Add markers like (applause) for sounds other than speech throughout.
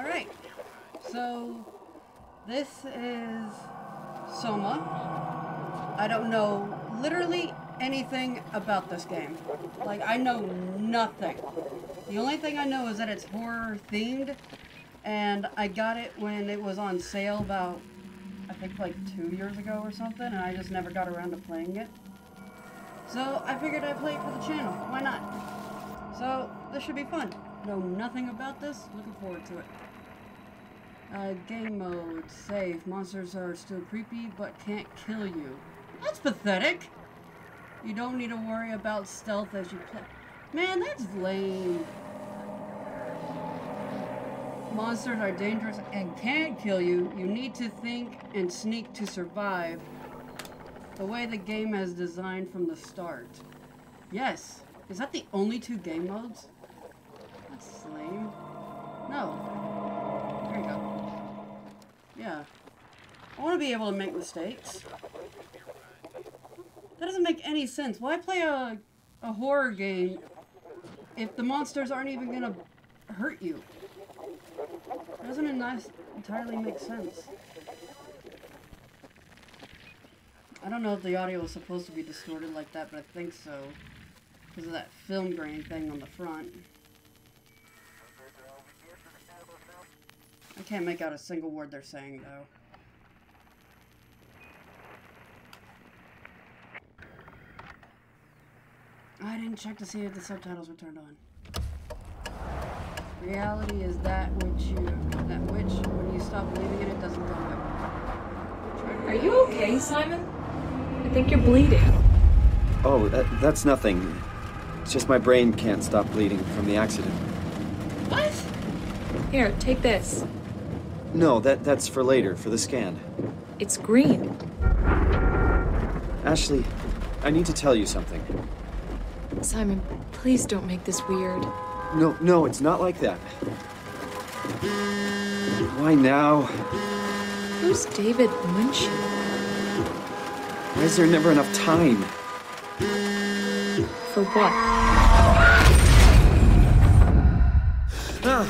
Alright. So, this is Soma. I don't know literally anything about this game. Like, I know nothing. The only thing I know is that it's horror themed, and I got it when it was on sale about, I think like two years ago or something, and I just never got around to playing it. So I figured I'd play it for the channel. Why not? So this should be fun. Know nothing about this. Looking forward to it. Uh, game mode, safe. Monsters are still creepy, but can't kill you. That's pathetic. You don't need to worry about stealth as you play. Man, that's lame. Monsters are dangerous and can't kill you. You need to think and sneak to survive. The way the game has designed from the start. Yes. Is that the only two game modes? That's lame. No. There you go. Yeah. I want to be able to make mistakes. That doesn't make any sense. Why play a, a horror game if the monsters aren't even gonna hurt you? It doesn't nice, entirely make sense. I don't know if the audio was supposed to be distorted like that, but I think so. Because of that film grain thing on the front. I can't make out a single word they're saying, though. I didn't check to see if the subtitles were turned on. Reality is that which you that which when you stop believing in it doesn't go away. Are you okay, Simon? I think you're bleeding. Oh, that, that's nothing. It's just my brain can't stop bleeding from the accident. What? Here, take this. No, that that's for later, for the scan. It's green. Ashley, I need to tell you something. Simon, please don't make this weird. No, no, it's not like that. Why now? Who's David Munshi? Why is there never enough time? For what? Ah,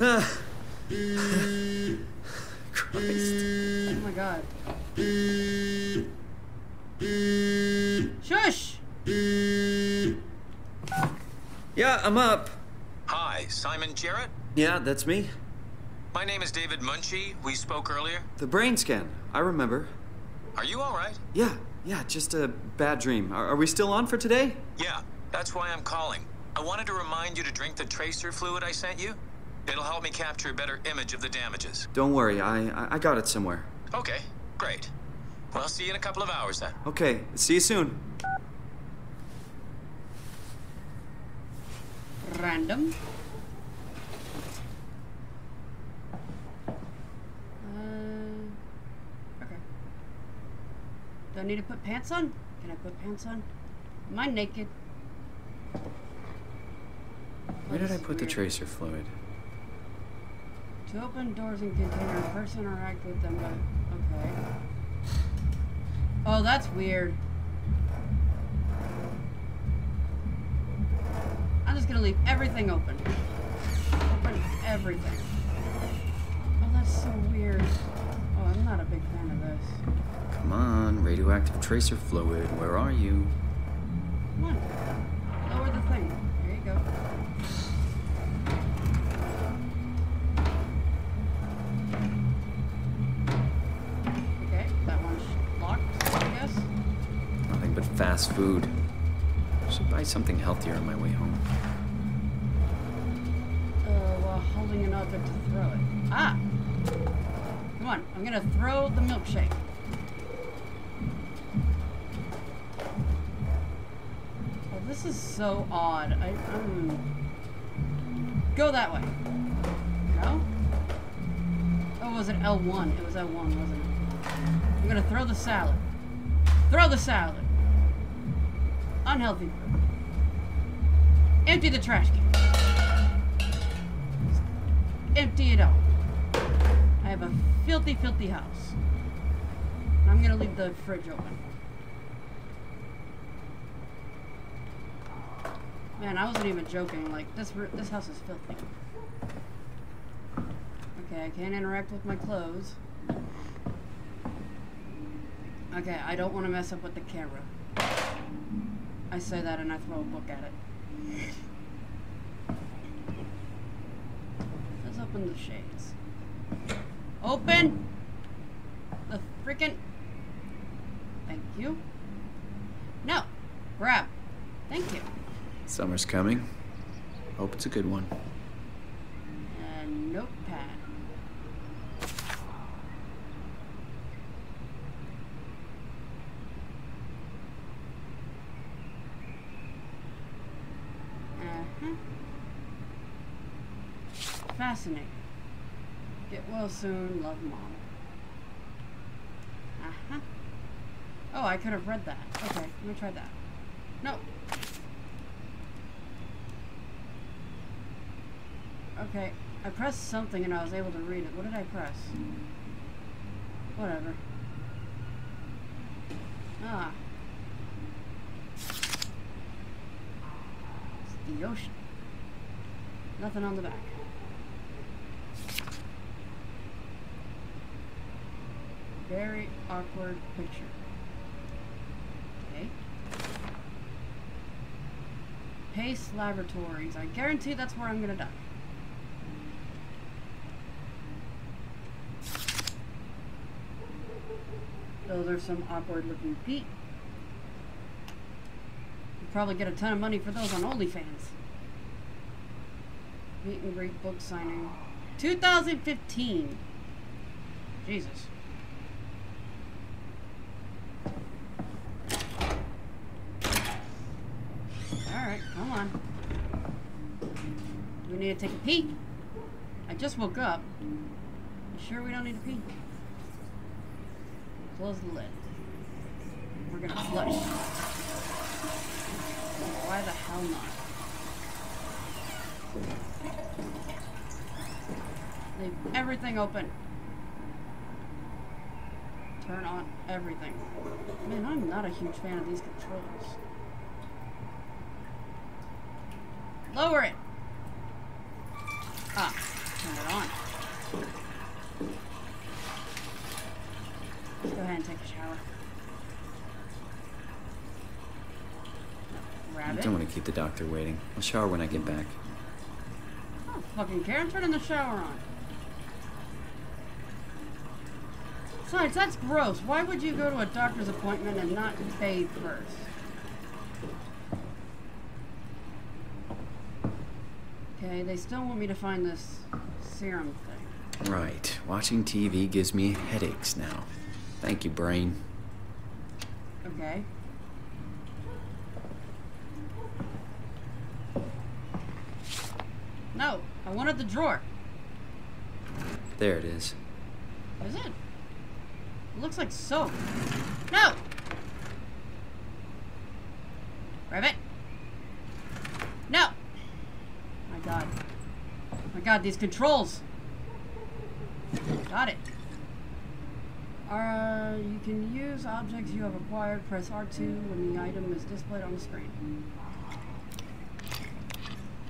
ah. Christ. Oh my god. Shush! Yeah, I'm up. Hi, Simon Jarrett. Yeah, that's me. My name is David Munshi. We spoke earlier. The brain scan. I remember. Are you all right? Yeah, yeah, just a bad dream. Are, are we still on for today? Yeah, that's why I'm calling. I wanted to remind you to drink the tracer fluid I sent you. It'll help me capture a better image of the damages. Don't worry, I, I, I got it somewhere. Okay, great. Well, I'll see you in a couple of hours then. Okay, see you soon. Random. Uh, okay. Do I need to put pants on? Can I put pants on? Am I naked? Where did I put the tracer fluid? To open doors and container, first interact with them but Okay. Oh, that's weird. I'm just gonna leave everything open. Open everything. Oh, that's so weird. Oh, I'm not a big fan of this. Come on, radioactive tracer fluid, where are you? Come on. Lower the thing. There you go. Fast food. Should buy something healthier on my way home. Uh, while holding an object to throw it. Ah! Come on, I'm gonna throw the milkshake. Oh, this is so odd. I, um... Go that way. No? Oh, was it L1? It was L1, wasn't it? I'm gonna throw the salad. Throw the salad. Unhealthy. Empty the trash can. Empty it out. I have a filthy, filthy house. I'm gonna leave the fridge open. Man, I wasn't even joking. Like this, this house is filthy. Okay, I can't interact with my clothes. Okay, I don't want to mess up with the camera. I say that and I throw a book at it. Let's open the shades. Open! The freaking... Thank you. No! Grab. Thank you. Summer's coming. Hope it's a good one. And notepad. Uh-huh. Fascinating. Get well soon, love mom. Uh-huh. Oh, I could have read that. Okay, let me try that. No. Okay, I pressed something and I was able to read it. What did I press? Whatever. Ah. It's the ocean. Nothing on the back. Very awkward picture. Okay. Pace Laboratories. I guarantee that's where I'm gonna die. Those are some awkward looking feet. You'd probably get a ton of money for those on OnlyFans. Meet and greet book signing. 2015. Jesus. Alright, come on. Need to take a pee. I just woke up. You sure we don't need to pee? Close the lid. We're gonna flush. Why the hell not? Leave everything open. Turn on everything. Man, I'm not a huge fan of these controls. Lower it! Ah, turn it on. Let's go ahead and take a shower. I Grab it. don't want to keep the doctor waiting. I'll shower when I get back. I don't fucking care. I'm turning the shower on. Besides, that's gross. Why would you go to a doctor's appointment and not bathe first? Okay, they still want me to find this serum thing. Right. Watching TV gives me headaches now. Thank you, brain. Okay. No, I wanted the drawer. There it is. Is it? It looks like soap. No! Grab it. No! My god. My god, these controls! Got it. Uh, you can use objects you have acquired. Press R2 when the item is displayed on the screen.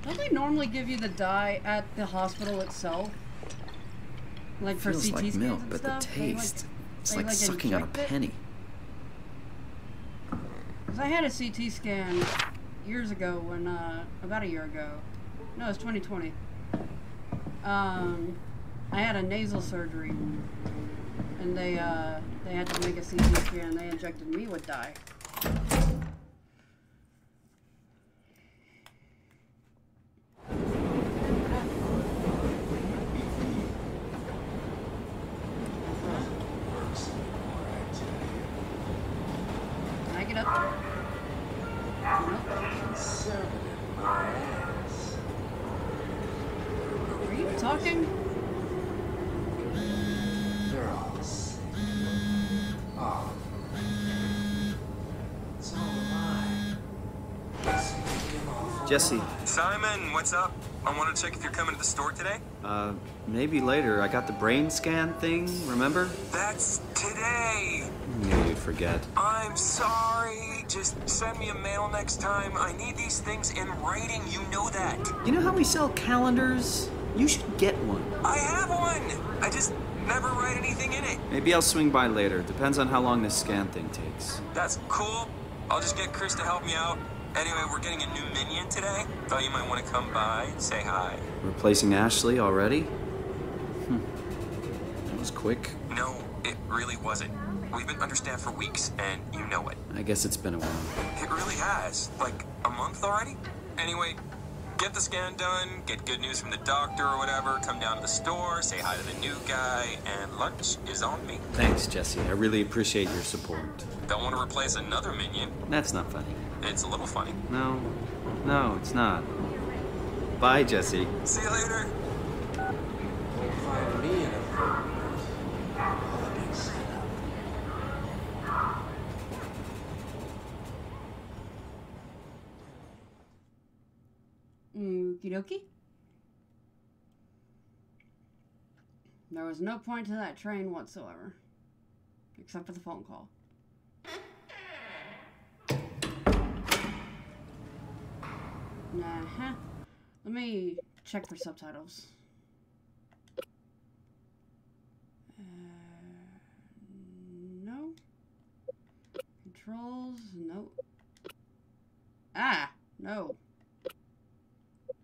Don't they normally give you the dye at the hospital itself? Like for Feels CT like scans milk, and but the stuff? Like- taste. It's like, like, sucking on a penny. Cause I had a CT scan years ago when, uh, about a year ago. No, it was 2020. Um, I had a nasal surgery, and they, uh, they had to make a CT scan. and They injected me with dye. Jesse, Simon, what's up? I want to check if you're coming to the store today. uh, maybe later. I got the brain scan thing, remember? That's today. Knew you'd forget. I'm sorry. Just send me a mail next time. I need these things in writing. You know that. You know how we sell calendars? You should get one. I have one! I just never write anything in it. Maybe I'll swing by later. Depends on how long this scan thing takes. That's cool. I'll just get Chris to help me out. Anyway, we're getting a new minion today. Thought you might want to come by, say hi. Replacing Ashley already? Hmm. That was quick. No, it really wasn't. We've been understaffed for weeks, and you know it. I guess it's been a while. It really has. Like, a month already? Anyway, get the scan done, get good news from the doctor or whatever, come down to the store, say hi to the new guy, and lunch is on me. Thanks, Jesse. I really appreciate your support. Don't want to replace another minion. That's not funny. It's a little funny. No, no, it's not. Bye, Jesse. See you later. Won't find me in a apartment. All a big setup. Okie dokie. There was no point to that train whatsoever. Except for the phone call. Uh-huh. Let me check for subtitles. Uh, no. Controls, no. Ah, no.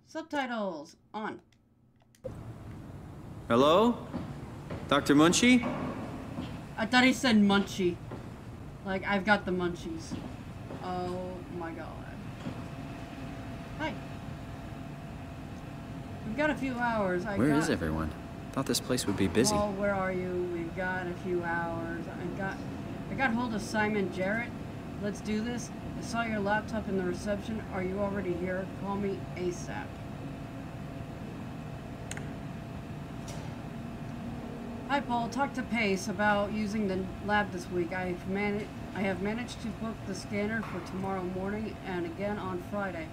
Subtitles on. Hello? Dr. Munshi? I thought he said munchie. Like, I've got the munchies. Oh my god. Hi. We've got a few hours. I Where is everyone? Thought this place would be busy. Paul, where are you? We've got a few hours. I got I got hold of Simon Jarrett. Let's do this. I saw your laptop in the reception. Are you already here? Call me ASAP. Hi Paul, talk to Pace about using the lab this week. I've managed I have managed to book the scanner for tomorrow morning and again on Friday.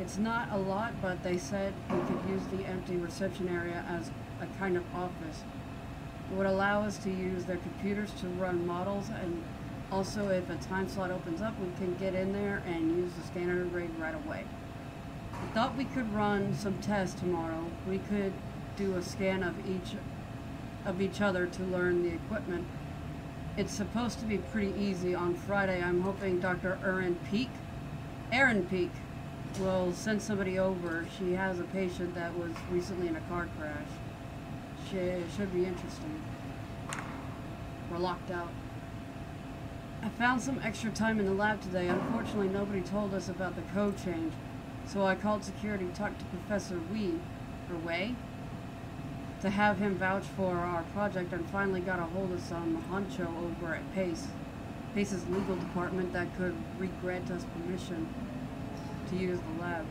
It's not a lot, but they said we could use the empty reception area as a kind of office. It would allow us to use their computers to run models and also if a time slot opens up we can get in there and use the scanner rig right away. I thought we could run some tests tomorrow. We could do a scan of each of each other to learn the equipment. It's supposed to be pretty easy on Friday. I'm hoping Dr. Erin Peak, Erin Peak, will send somebody over. She has a patient that was recently in a car crash. She should be interesting. We're locked out. I found some extra time in the lab today. Unfortunately, nobody told us about the code change. So I called security, talked to Professor Wee, or Way, to have him vouch for our project and finally got a hold of some honcho over at Pace. Pace's legal department that could re-grant us permission to use the lab.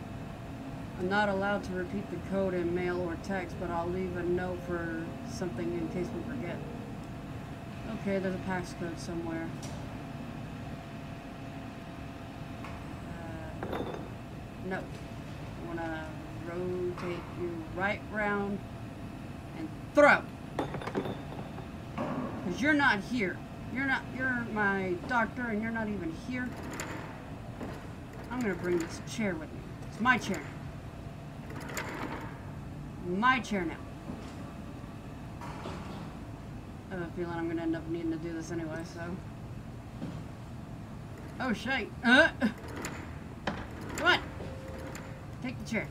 I'm not allowed to repeat the code in mail or text, but I'll leave a note for something in case we forget. Okay, there's a pax code somewhere. Uh, no. I want to rotate you right round and throw. Because you're not here. You're not, you're my doctor and you're not even here. I'm to bring this chair with me. It's my chair. My chair now. I have a feeling I'm to end up needing to do this anyway, so. Oh, shite. Uh. Come on. Take the chair.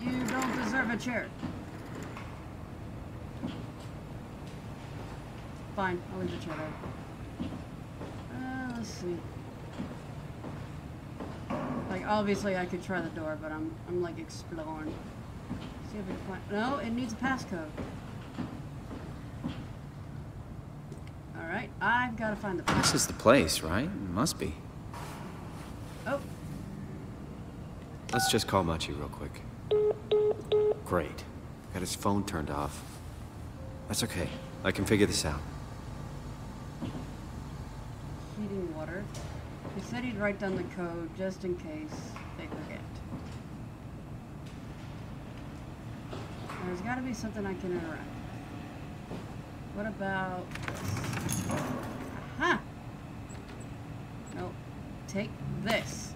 You don't deserve a chair. Fine, I'll leave the chair there. Let's see. Like, obviously I could try the door, but I'm, I'm like exploring. See if we can find, no, it needs a passcode. Alright, I've got to find the Passcode. This is the place, right? It must be. Oh, Let's just call Munshi real quick. Great. Got his phone turned off. That's okay. I can figure this out heating water. He said he'd write down the code just in case they forget. There's got to be something I can interact with. What about this? Aha! Nope. Take this.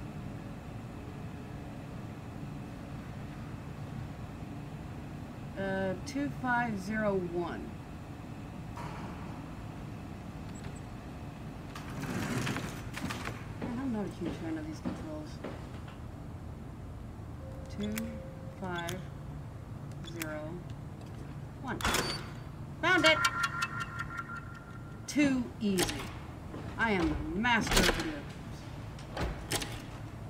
Uh, 2501. I'm not a huge fan of these controls. Two, five, zero, one. Found it! Too easy. I am the master of video games.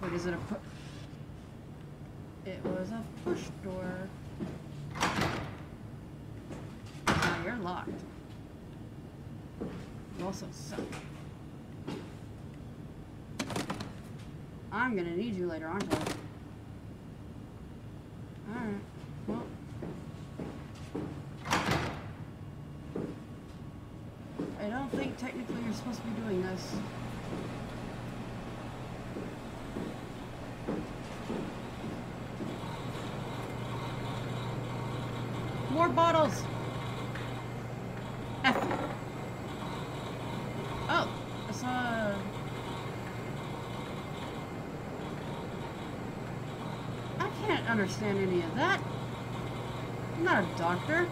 Wait, is it a pu- It was a push door. Ah, you're locked. You also suck. I'm gonna need you later, aren't I? Alright, well. I don't think technically you're supposed to be doing this. More bottles! F you. Oh, I saw. I can't understand any of that. I'm not a doctor.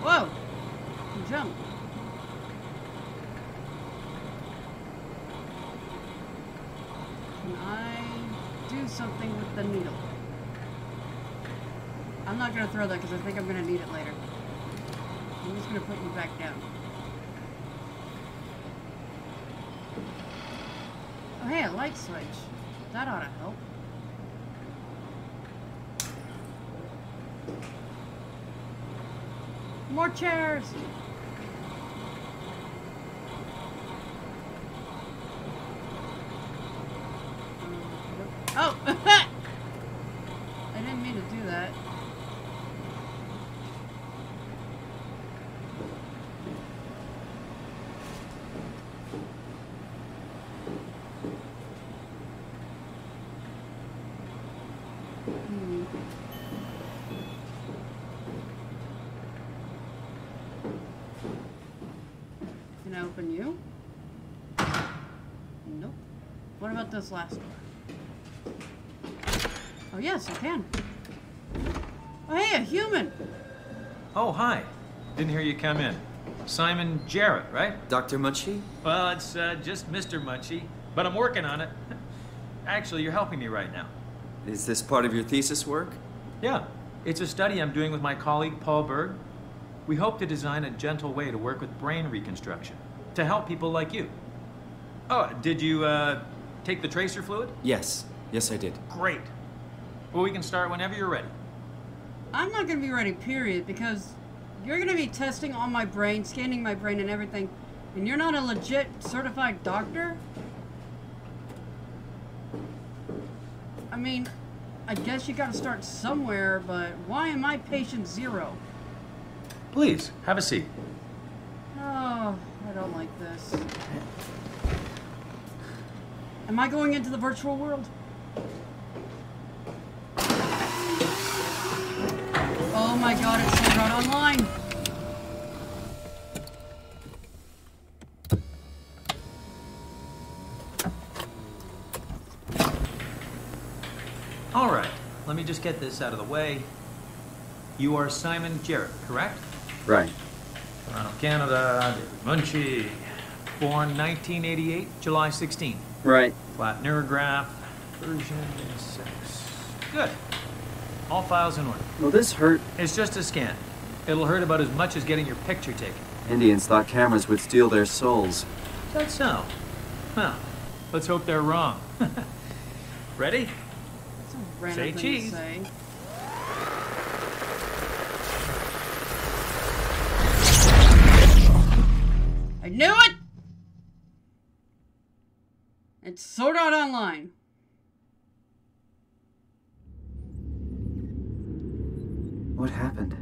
Whoa! Jump. Can I do something with the needle? I'm not gonna throw that because I think I'm gonna need it later. I'm just gonna put you back down. Oh hey, a light switch. That ought to help. More chairs! Oh! I didn't mean to do that. Hmm. Can I open you? Nope. What this last door? Oh yes, I can. Oh hey, a human! Oh, hi. Didn't hear you come in. Simon Jarrett, right? Dr. Munshi? Well, it's uh, just Mr. Munshi, but I'm working on it. (laughs) Actually, you're helping me right now. Is this part of your thesis work? Yeah, it's a study I'm doing with my colleague Paul Berg. We hope to design a gentle way to work with brain reconstruction to help people like you. Oh, did you uh, take the tracer fluid? Yes. Yes, I did. Great. Well, we can start whenever you're ready. I'm not gonna be ready, period, because you're gonna be testing on my brain, scanning my brain and everything, and you're not a legit certified doctor? I mean, I guess you gotta start somewhere, but why am I patient zero? Please, have a seat. Oh, I don't like this. Am I going into the virtual world? Oh my god, it's Sword Art Online! All right, let me just get this out of the way. You are Simon Jarrett, correct? Right. Toronto, Canada, David Munshi. Born 1988, July 16. Right. Flat neurograph, version 6. Good. All files in order. Will this hurt? It's just a scan. It'll hurt about as much as getting your picture taken. Indians thought cameras would steal their souls. Is that so? Well, let's hope they're wrong. (laughs) Ready? It's a random Say cheese. Sword Art Online. What happened?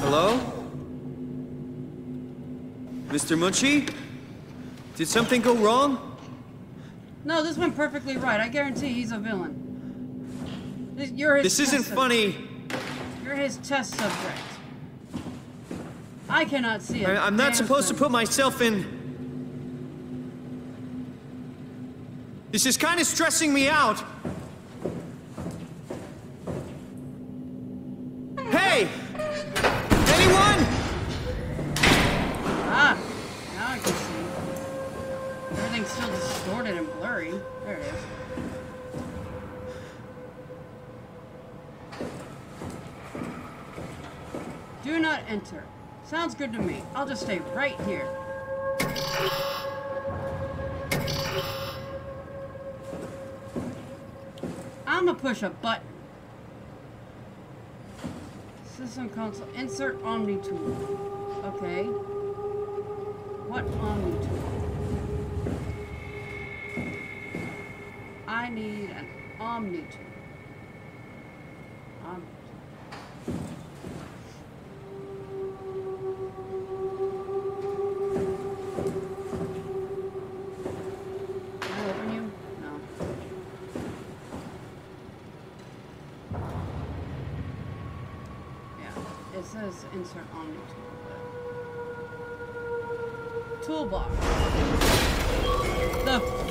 Hello? Mr. Munshi? Did something go wrong? No, this went perfectly right. I guarantee he's a villain. This, you're his This isn't sub- funny his test subject. I cannot see it. I'm not supposed to put myself in... This is kind of stressing me out. Good to me. I'll just stay right here. I'm gonna push a button. System console. Insert Omni tool. Okay. What Omni tool? I need an Omni tool.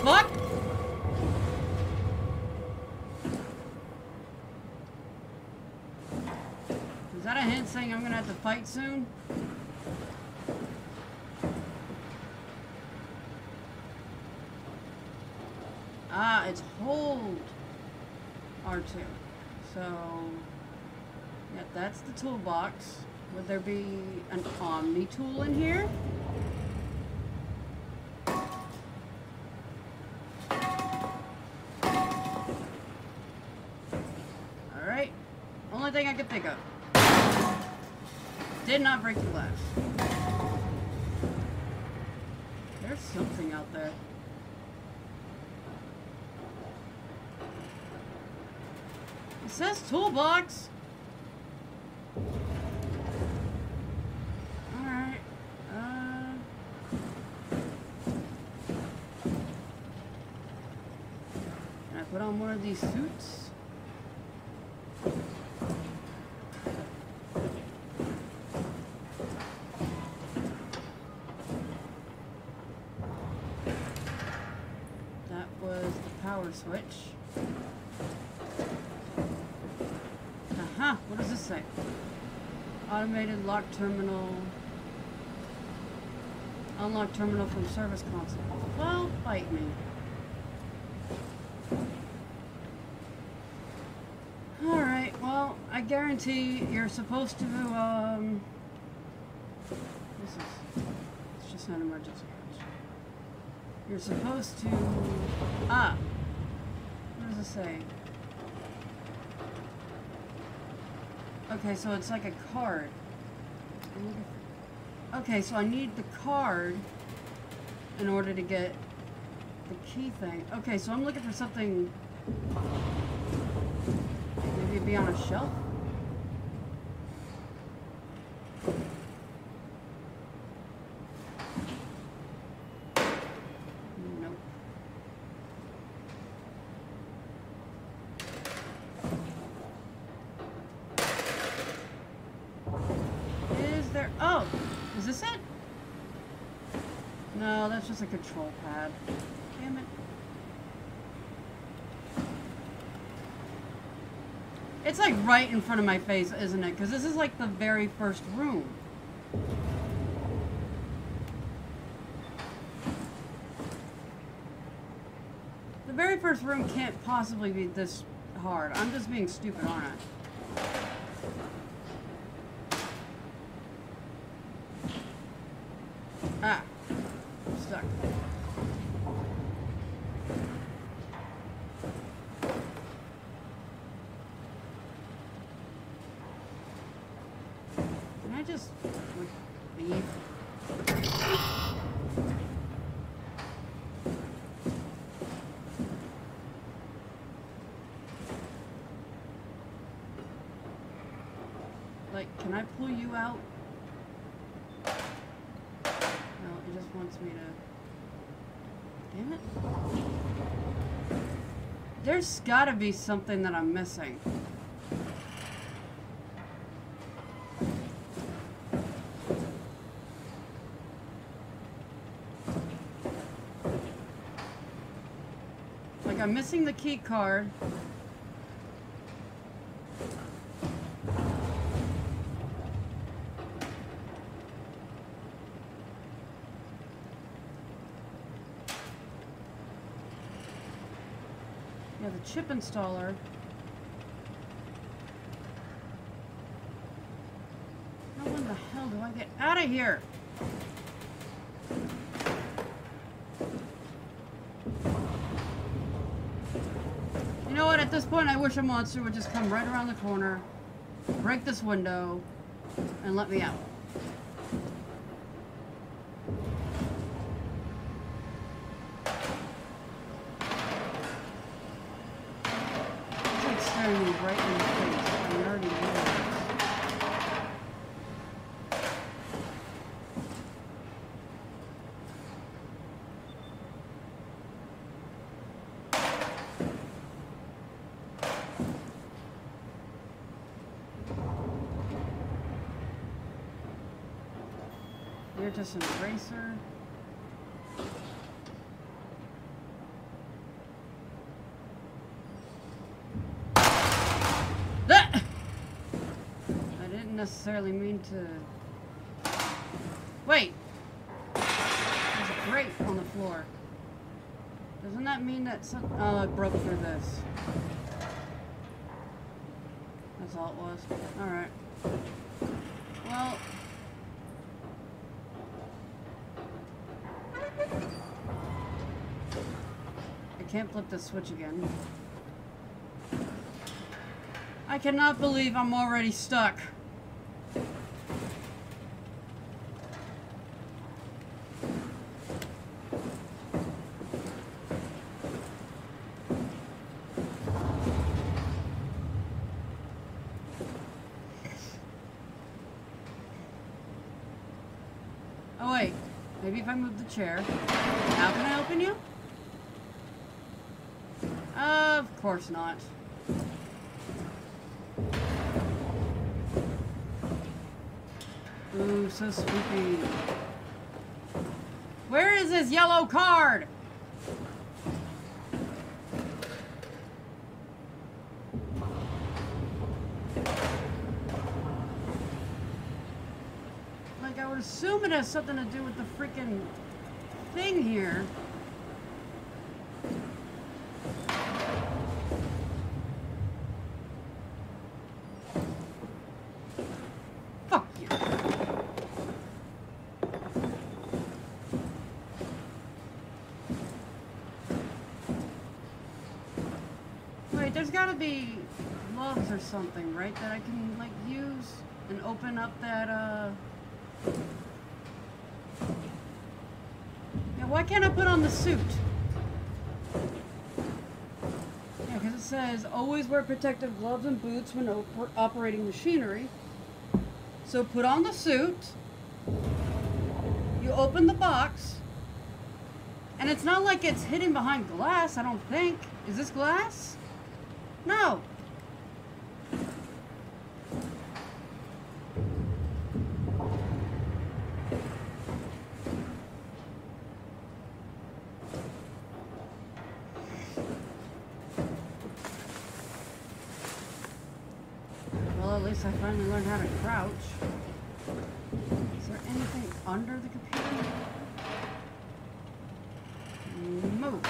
Fuck? Is that a hint saying I'm gonna have to fight soon? Ah, it's hold R2. So, yeah, that's the toolbox. Would there be an Omni tool in here? Alright. Of. Did not break the glass. There's something out there. It says toolbox. Alright. Uh. Can I put on one of these suits? That was switch. Aha, what does this say? Automated lock terminal. Unlock terminal from service console. Well, bite me. Alright, well, I guarantee you're supposed to, um... This is... It's just an emergency. You're supposed to... Ah! Say? Okay, so it's like a card. Okay, so I need the card in order to get the key thing. Okay, so I'm looking for something. Maybe it'd be on a shelf? Nope. Is there? Oh, is this it? No, that's just a control pad. Damn it. It's like right in front of my face, isn't it? Because this is like the very first room. The very first room can't possibly be this hard. I'm just being stupid, aren't I? Ah, stuck. Can I just like, leave? Like, can I pull you out? No, it just wants me to. Damn it. There's gotta be something that I'm missing. Like I'm missing the key card. Chip installer. Now when the hell do I get out of here? You know what? At this point, I wish a monster would just come right around the corner, break this window, and let me out. Eraser. Ah! I didn't necessarily mean to. Wait! There's a grate on the floor. Doesn't that mean that some. Oh, it broke through this. That's all it was. Alright. Well. Can't flip the switch again. I cannot believe I'm already stuck. Oh wait, maybe if I move the chair. How can I open you? Of course not. Ooh, so spooky. Where is this yellow card? Like, I would assume it has something to do with the freaking thing here. Fuck you. Wait, there's gotta be gloves or something, right? That I can, like, use and open up that, uh... Yeah, why can't I put on the suit? Yeah, because it says, always wear protective gloves and boots when op- operating machinery. So put on the suit. You open the box. And it's not like it's hidden behind glass, I don't think. Is this glass? No. Well, at least I finally learned how to crouch. Is there anything under the computer? Move.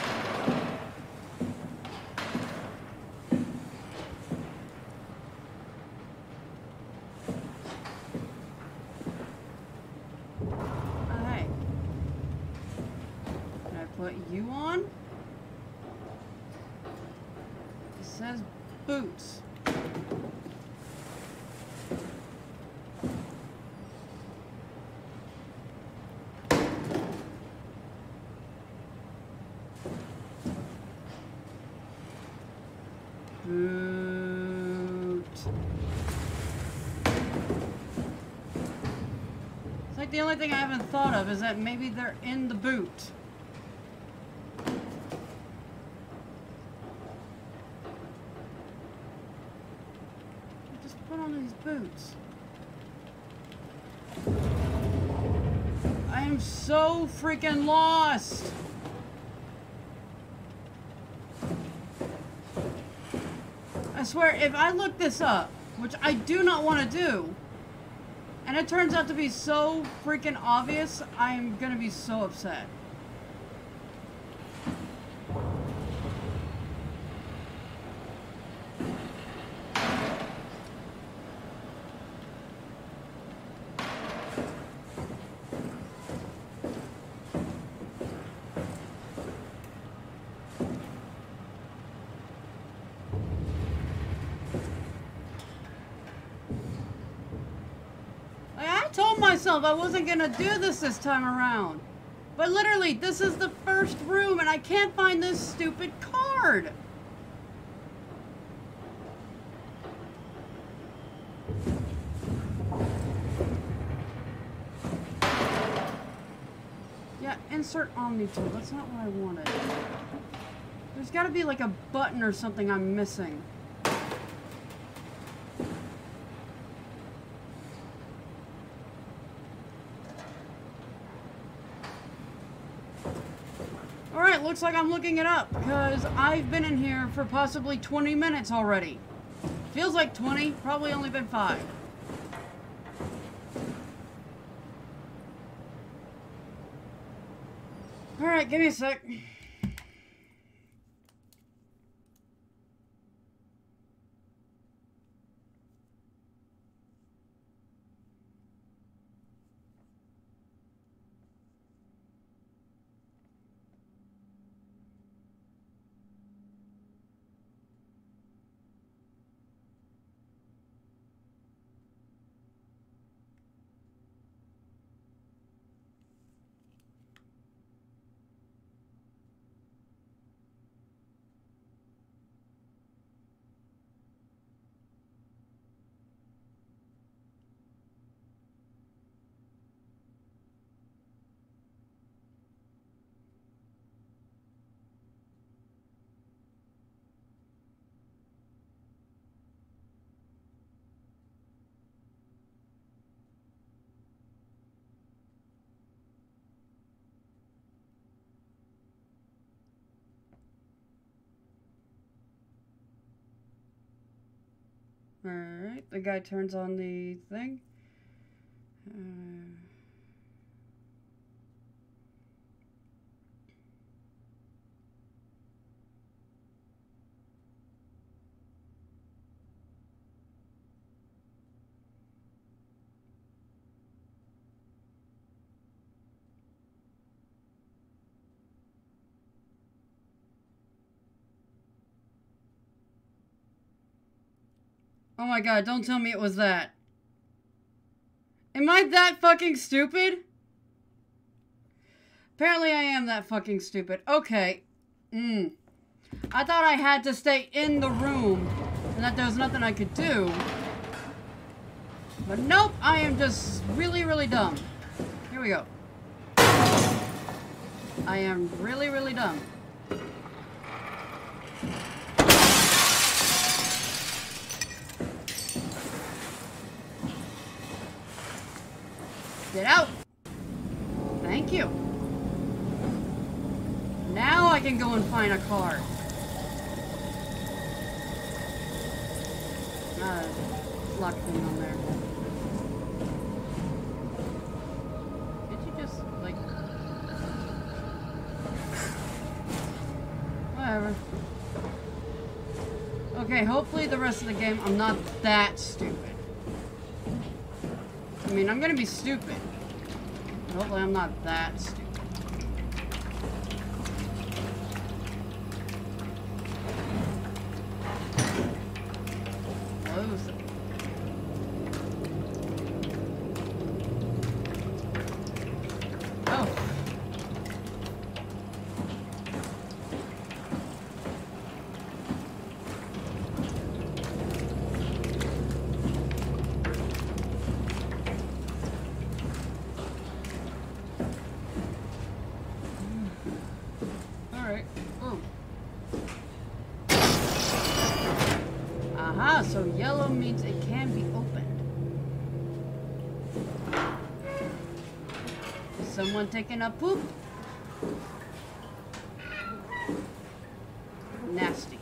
Oh, hey. Can I put you on? It says boots. Boot. It's the only thing I haven't thought of is that maybe they're in the boot. Just put on these boots. I am so freaking lost. I swear, if I look this up, which I do not want to do, and it turns out to be so freaking obvious, I'm gonna be so upset. Like, I told myself I wasn't gonna do this this time around. But literally, this is the first room and I can't find this stupid card. Yeah, insert Omni tool. That's not what I wanted. There's gotta be like a button or something I'm missing. Alright, looks like I'm looking it up, because I've been in here for possibly 20 minutes already. Feels like 20, probably only been 5. Alright, give me a sec. Alright, the guy turns on the thing. Uh, Oh my god, don't tell me it was that. Am I that fucking stupid? Apparently I am that fucking stupid. Okay. Mm. I thought I had to stay in the room and that there was nothing I could do. But nope, I am just really, really dumb. Here we go. I am really, really dumb. Get out! Thank you. Now I can go and find a car. Uh, lock thing on there. Did you just, like... Whatever. Okay, hopefully the rest of the game I'm not that stupid. I mean, I'm gonna be stupid. Hopefully I'm not that stupid. Taking a poop. Nasty.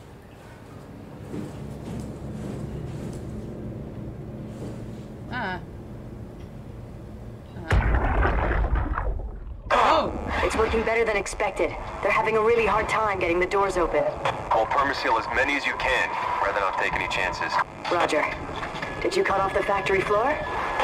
Ah. Oh! It's working better than expected. They're having a really hard time getting the doors open. Call Permaseal as many as you can, rather not take any chances. Roger. Did you cut off the factory floor?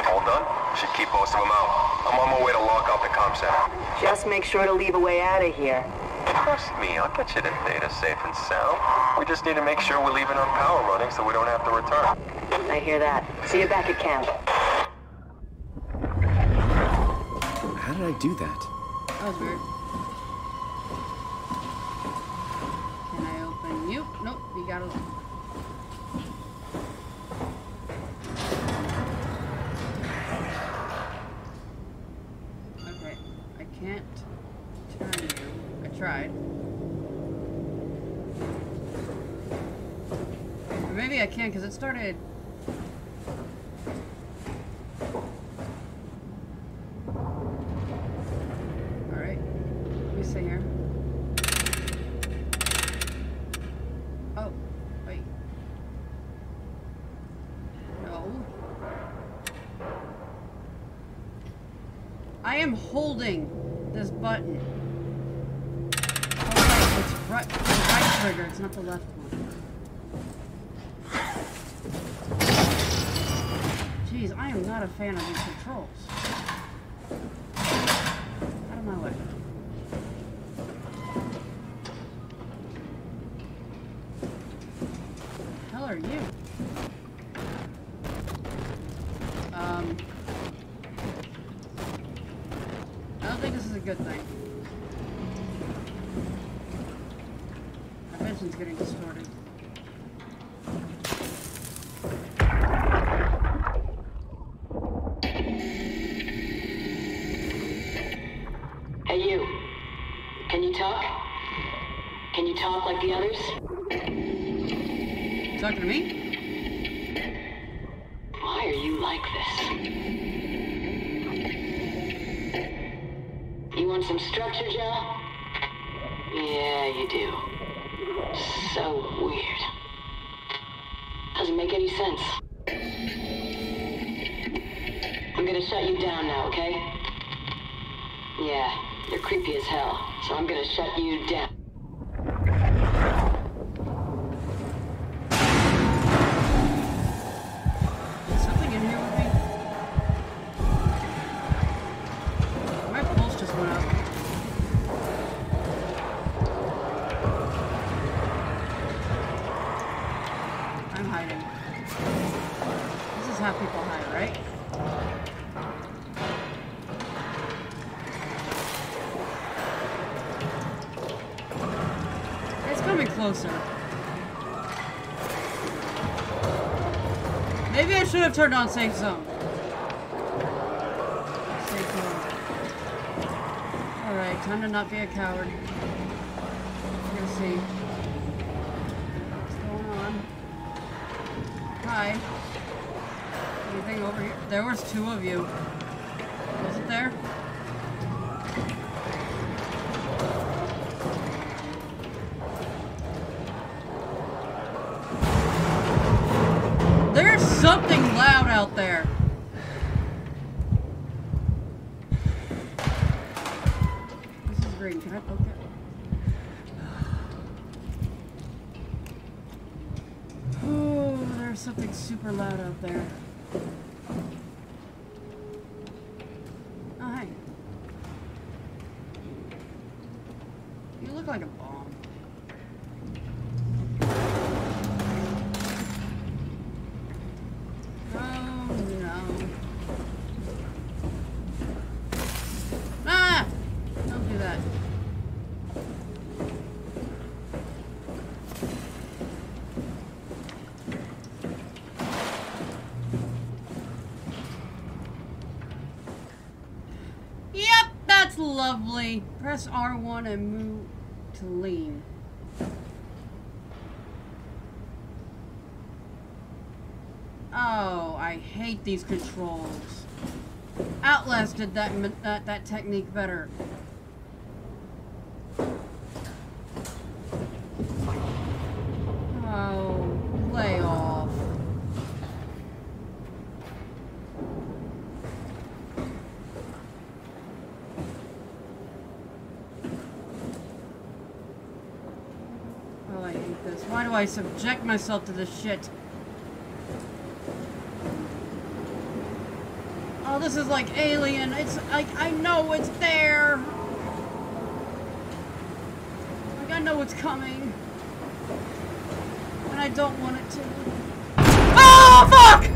All done. Should keep most of them out. I'm on my way to lock up the comm center. Just make sure to leave a way out of here. Trust me, I'll get you to data safe and sound. We just need to make sure we're leaving our power running so we don't have to return. I hear that. See you back at camp. How did I do that? That was weird. Can I open you? Nope, you gotta. Okay, I can't turn you. I tried. Or maybe I can because it started. Alright. Let me see here. Oh, wait. No. I am holding this button. Oh wait, it's right, the right trigger, it's not the left one. Jeez, I am not a fan of these controls. Out of my way. The hell are you? Um. I don't think this is a good thing. My vision's getting distorted. Hey, you. Can you talk? Like the others? Talking to me? Why are you like this? You want some structure, Joe? Yeah, you do. So weird. Doesn't make any sense. I'm gonna shut you down now, okay? Yeah, you're creepy as hell, so I'm gonna shut you down. Have turned on safe zone. Safe zone. Alright, time to not be a coward. We're gonna see. What's going on? Hi. Anything over here? There was two of you. Press R1 and move to lean. Oh, I hate these controls. Outlast did that, that, that technique better. Oh, lay off. like this? Why do I subject myself to this shit? Oh, this is like Alien. It's like, I know it's there. Like, I know it's coming. And I don't want it to. Oh, fuck!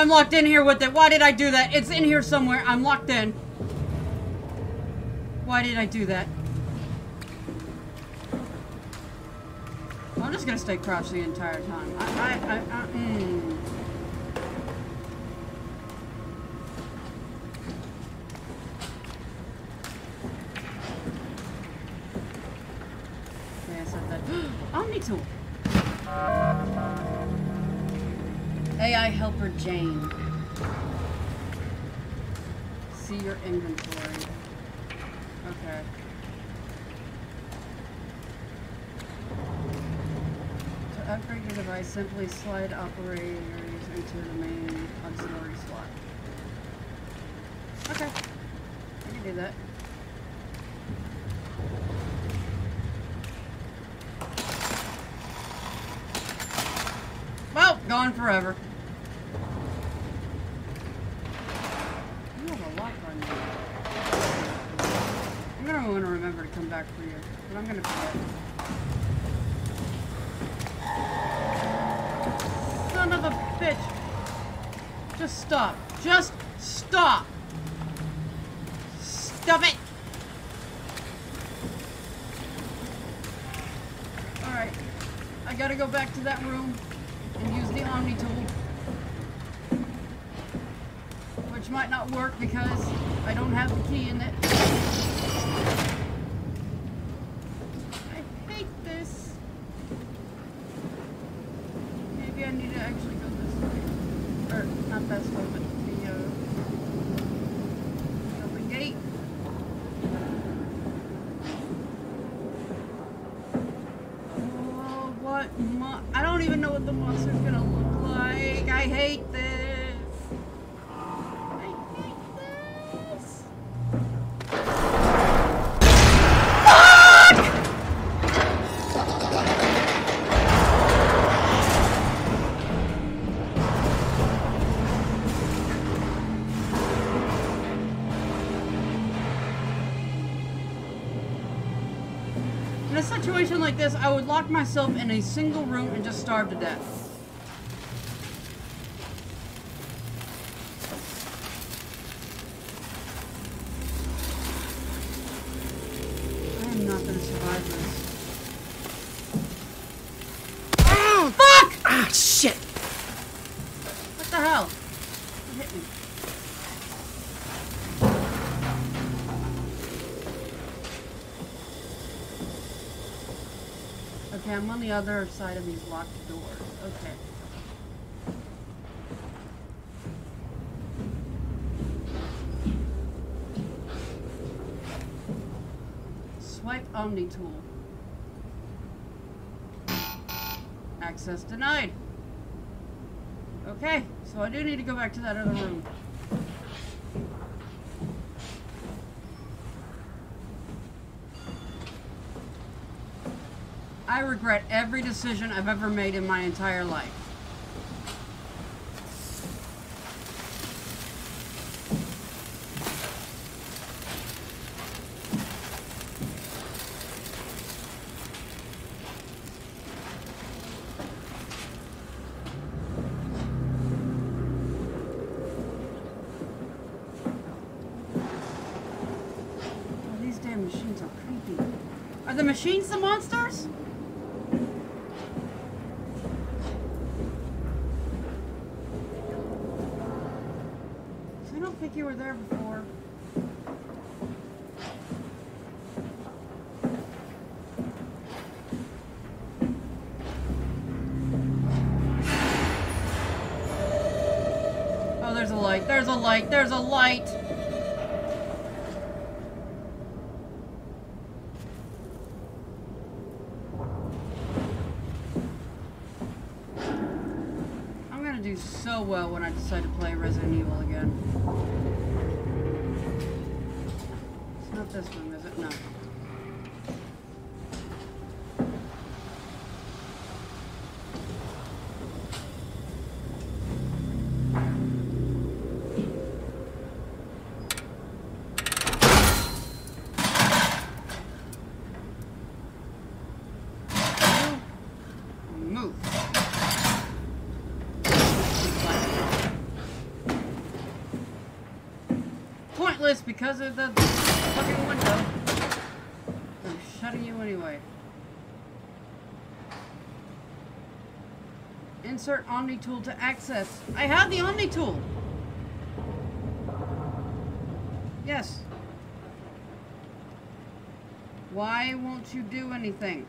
I'm locked in here with it. Why did I do that? It's in here somewhere. I'm locked in. Why did I do that? I'm just gonna stay crouched the entire time. I, I, I, I mm. Upgrade your device, simply slide operators into the main auxiliary slot. Okay. I can do that. Well, gone forever. You have a lock on you. I'm gonna want to remember to come back for you, but I'm gonna forget. Son of a bitch! Just stop. Just stop! Stop it! Alright. I gotta go back to that room and use the Omni tool. Which might not work because I don't have the key in it. This, I would lock myself in a single room and just starve to death. other side of these locked doors. Okay. Swipe Omni tool. Access denied. Okay, so I do need to go back to that other room. Decision I've ever made in my entire life. Oh, these damn machines are creepy. Are the machines the monsters? I don't think you were there before. Oh, there's a light. There's a light. There's a light. I'm gonna do so well when I decide to play Resident Evil again. It's not this room, is it? No. Move. Pointless because of the fucking window. I'm shutting you anyway. Insert Omni tool to access. I have the Omni tool. Yes. Why won't you do anything?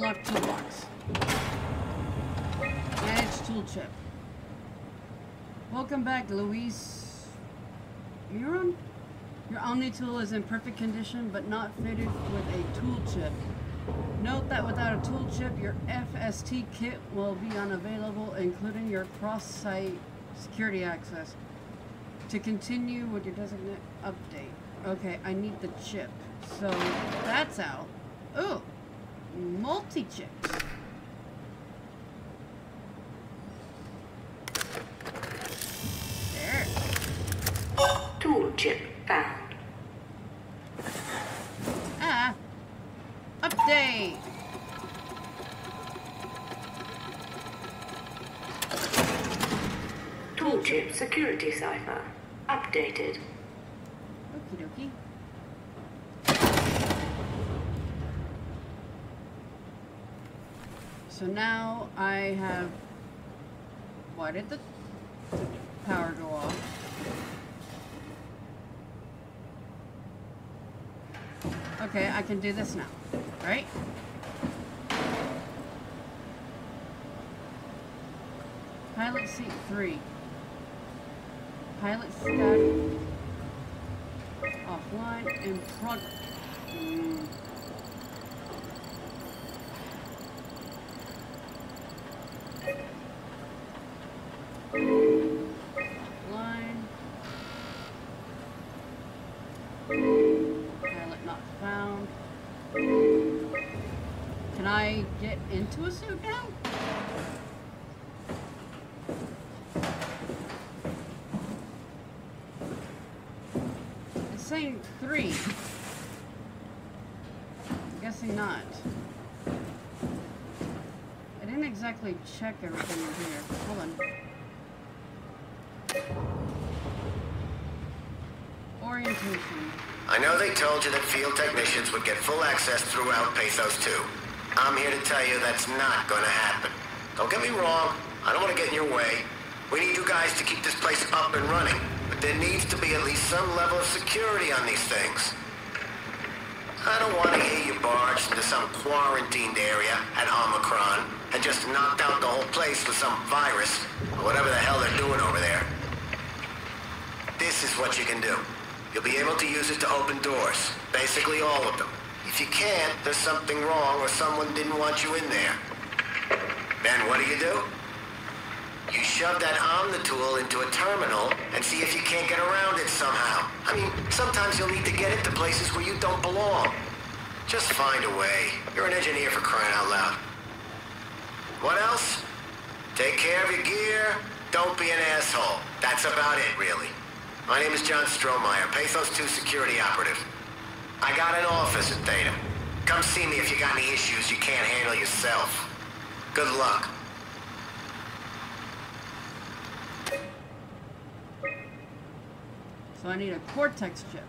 Unlock toolbox. Manage tool chip. Welcome back, Luis Miron? Your Omni tool is in perfect condition, but not fitted with a tool chip. Note that without a tool chip, your FST kit will be unavailable, including your cross-site security access. To continue with your designate update. Okay, I need the chip. So that's out. Ooh, multi-chips. There. Tool chip found. Ah. Update. Tool chip security cipher. Updated. Okie dokie. So now I have. Why did the power go off? Okay, I can do this now, right? Pilot seat three. Pilot status offline in progress. Exactly check everything in here. Hold on. Orientation. I know they told you that field technicians would get full access throughout Pathos 2. I'm here to tell you that's not gonna happen. Don't get me wrong. I don't want to get in your way. We need you guys to keep this place up and running. But there needs to be at least some level of security on these things. I don't want to hear you barged into some quarantined area at Omicron and just knocked out the whole place with some virus or whatever the hell they're doing over there. This is what you can do. You'll be able to use it to open doors. Basically all of them. If you can't, there's something wrong or someone didn't want you in there. Then what do you do? You shove that Omnitool into a terminal and see if you can't get around it somehow. I mean, sometimes you'll need to get into places where you don't belong. Just find a way. You're an engineer for crying out loud. What else? Take care of your gear. Don't be an asshole. That's about it, really. My name is John Strohmeyer, Pathos 2 security operative. I got an office at Theta. Come see me if you got any issues you can't handle yourself. Good luck. So I need a Cortex chip.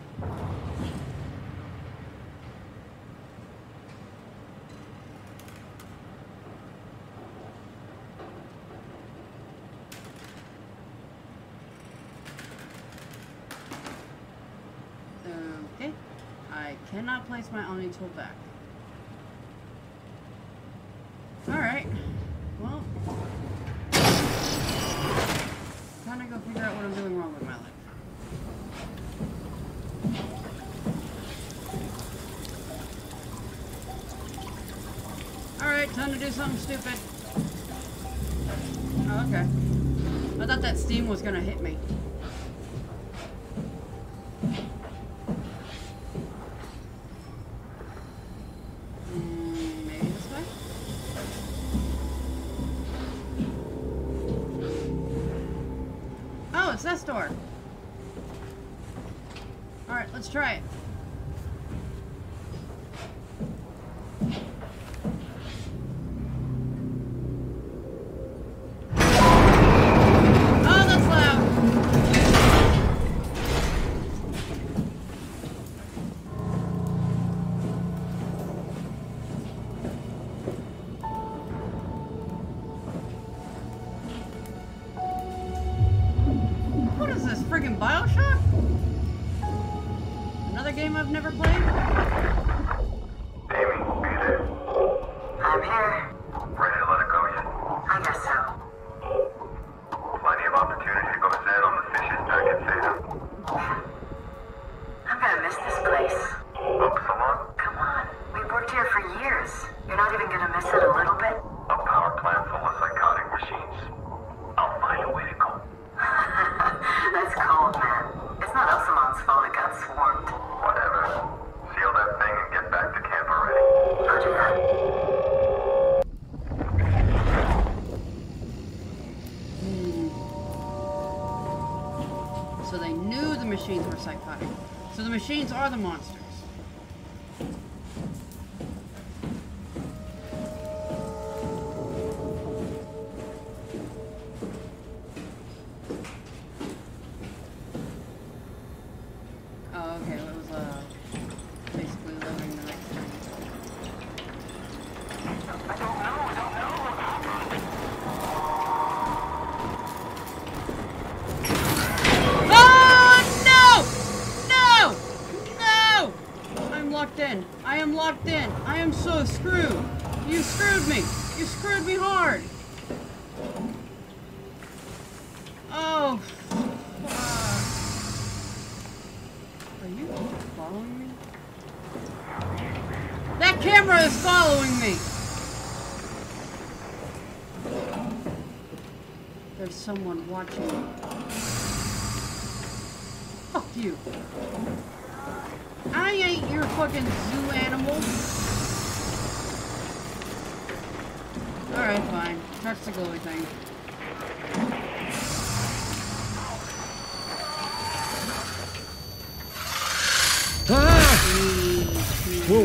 Okay. I cannot place my Omni tool back. Alright. Well. Time to go figure out what I'm doing wrong with my life. Alright, time to do something stupid. Oh, okay. I thought that steam was gonna hit me. Alright, let's try it. So the machines are the monsters.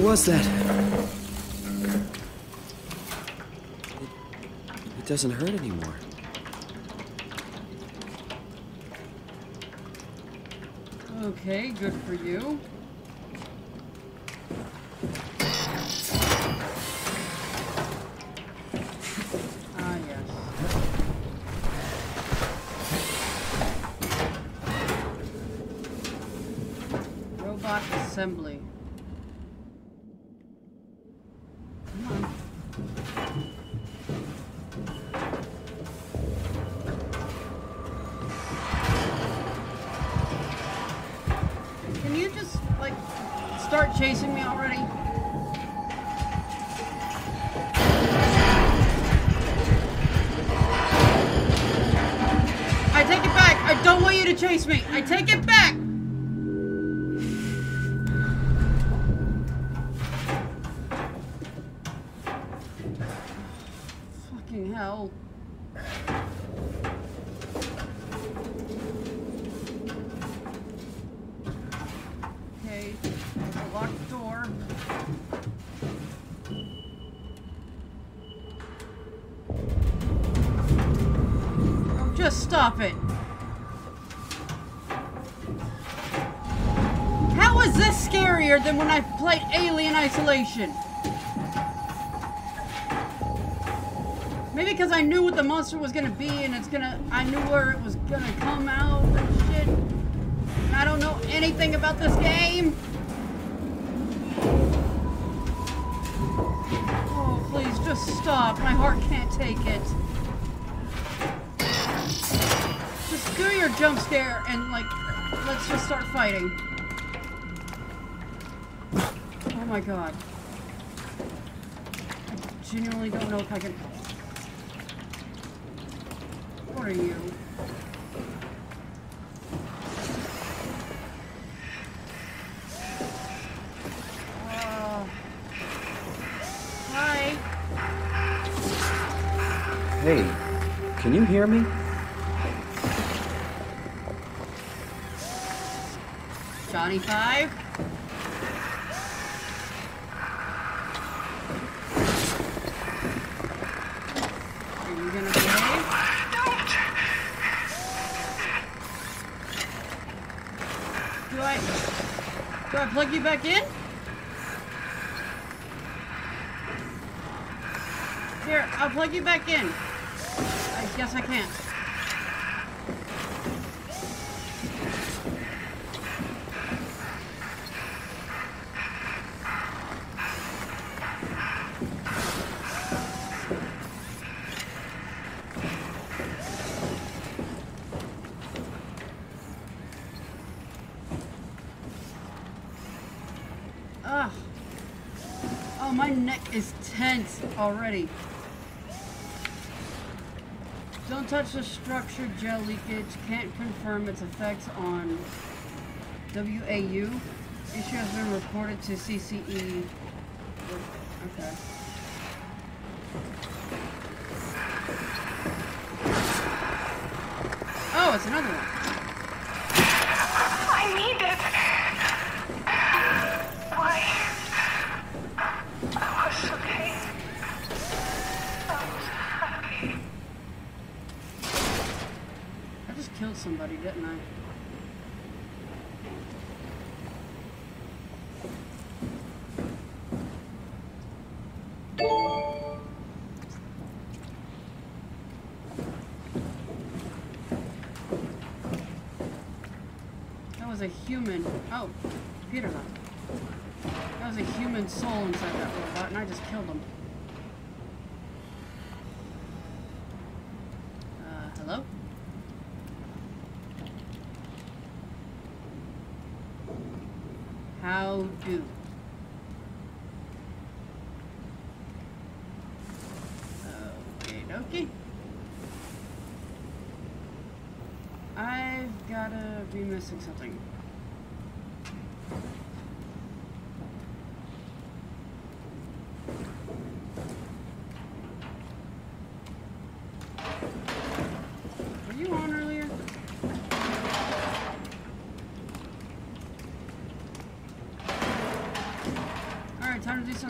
Was that? It, it doesn't hurt anymore. Okay, good for you. Maybe because I knew what the monster was gonna be and it's gonna, I knew where it was gonna come out and shit. I don't know anything about this game. Oh, please, just stop. My heart can't take it. Just do your jump scare and, like, let's just start fighting. Oh my god. I genuinely don't know if I can... What are you? Uh, hi. Hey, can you hear me? Johnny Five. Back in? Here, I'll plug you back in. I guess I can't. Ugh. Oh, my neck is tense already. Don't touch the structure, gel leakage. Can't confirm its effects on WAU. Issue has been reported to CCE. Okay. Oh, it's another one. Killed somebody, didn't I? That was a human. Oh, Peter. That was a human soul inside that robot, and I just killed him. Uh, hello? How do? Okay, dokie. I've gotta be missing something. Were you on earlier? Alright, time to do something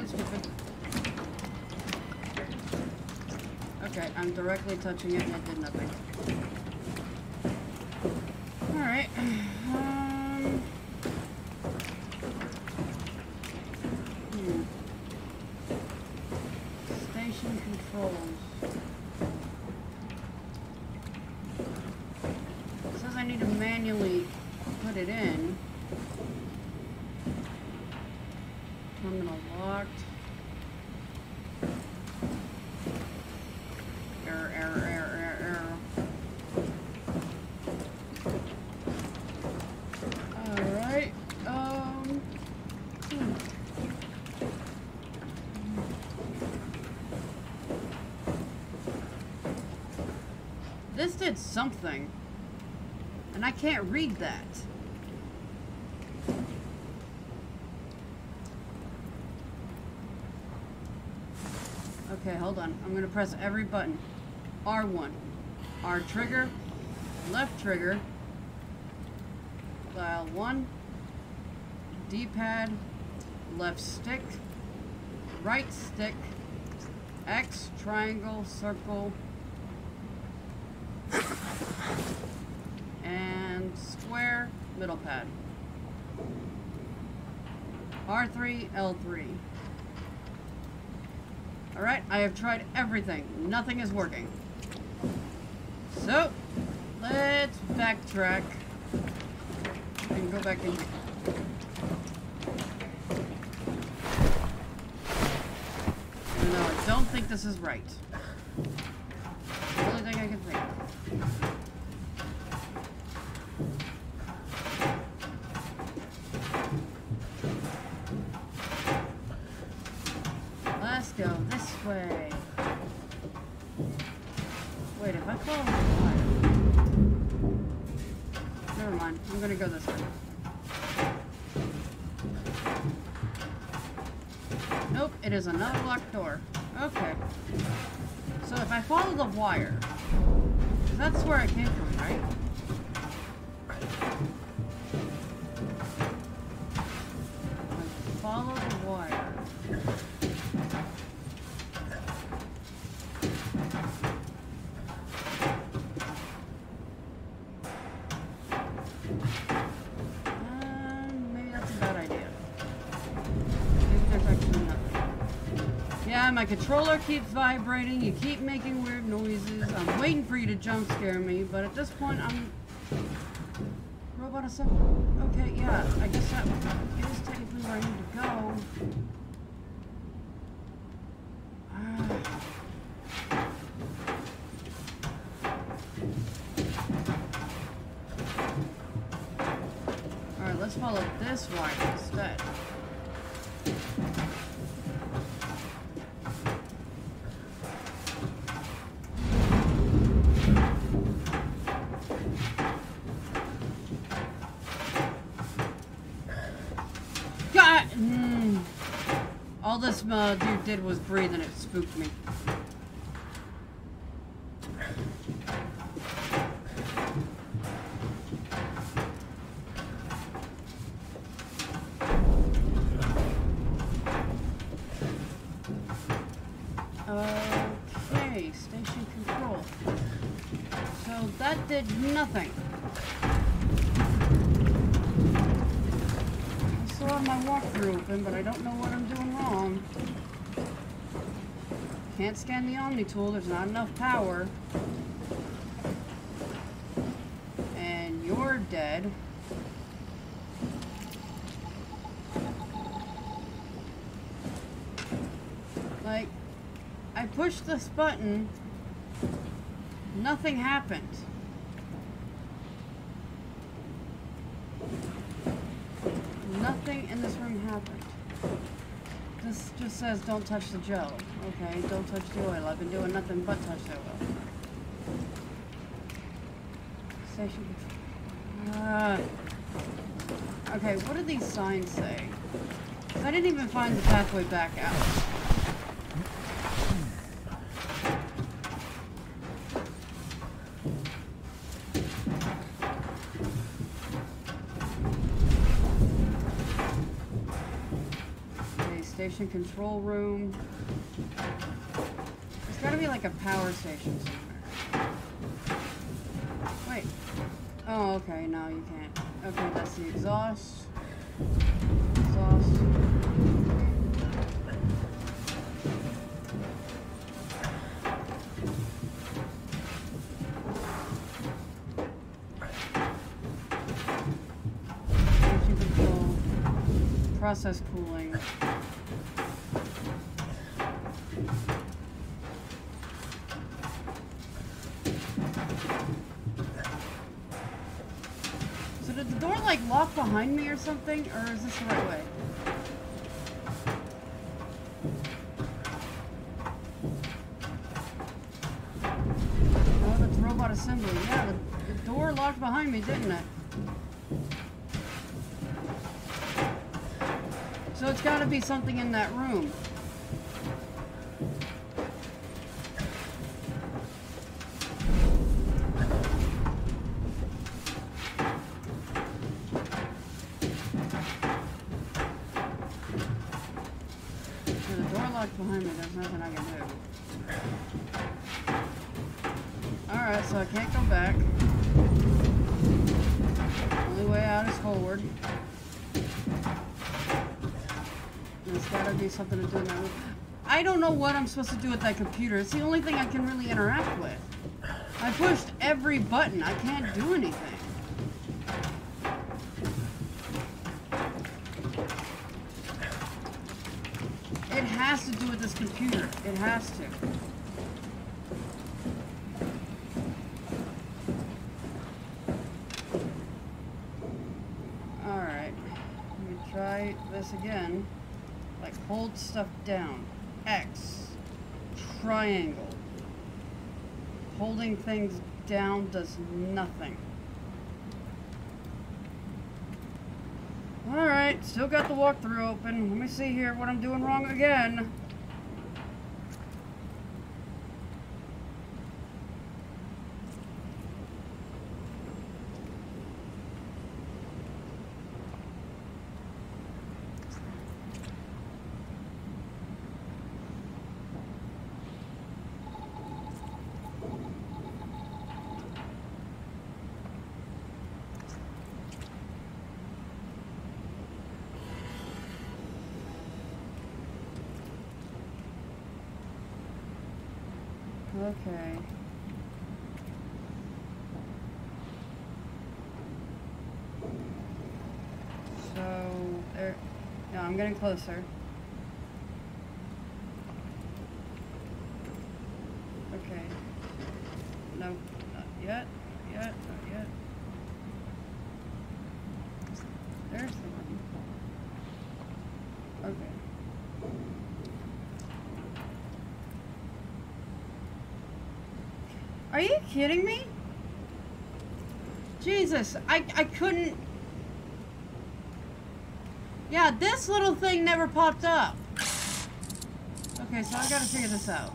stupid. Okay, I'm directly touching it and it did nothing. Alright. Um, hmm. Station controls. It says I need to manually put it in. This did something. And I can't read that. Okay, hold on. I'm gonna press every button. R1. R trigger. Left trigger. Dial 1. D-pad. Left stick. Right stick. X, triangle, circle. And square, middle pad. R3, L3. Alright, I have tried everything. Nothing is working. So, let's backtrack. And go back in here. Though I don't think this is right. The only thing I can think of. Let's go this way. Wait, if I follow the wire. Never mind. I'm gonna go this way. Nope, it is another locked door. Okay. So if I follow the wire, 'cause that's where I came from, right? I follow the wire. Um, maybe that's a bad idea. Maybe there's actually nothing. Yeah, controller keeps vibrating. You keep making weird noises. I'm waiting for you to jump scare me, but at this point, I'm. Robot assembly. Okay, yeah, I guess that is technically where I need to go. Ah. Alright, let's follow this wire instead. God! Mm. Uh, dude did was breathe and it spooked me. Okay, station control. So that did nothing. I still have my walkthrough open, but I don't know what I'm doing wrong. Can't scan the Omni tool, there's not enough power. And you're dead. Like, I pushed this button, nothing happened. Nothing in this room happened. This just says don't touch the gel. Okay, don't touch the oil. I've been doing nothing but touch the oil. Station. Ah. Okay, what do these signs say? I didn't even find the pathway back out. Station control room. There's gotta be like a power station somewhere. Wait. Oh, okay, no, you can't. Okay, that's the exhaust. Exhaust. Process cooling. So did the door like lock behind me or something? Or is this the right way? Oh, that's robot assembly. Yeah, the, the door locked behind me, didn't it? So it's got to be something in that room. So the door locked behind me. There's nothing I can do. Alright, so I can't go back. Only way out is forward. There's gotta be something to do in that room. I don't know what I'm supposed to do with that computer. It's the only thing I can really interact with. I pushed every button. I can't do anything. It has to do with this computer. It has to. Alright. Let me try this again. Like, hold stuff down. Triangle. Holding things down does nothing. Alright, still got the walkthrough open. Let me see here what I'm doing wrong again. Okay. So, there. Yeah, I'm getting closer. Okay. No, not yet. Yet, not yet. There's the one. Okay. Are you kidding me? Jesus, I, I couldn't... Yeah, this little thing never popped up. Okay, so I gotta figure this out.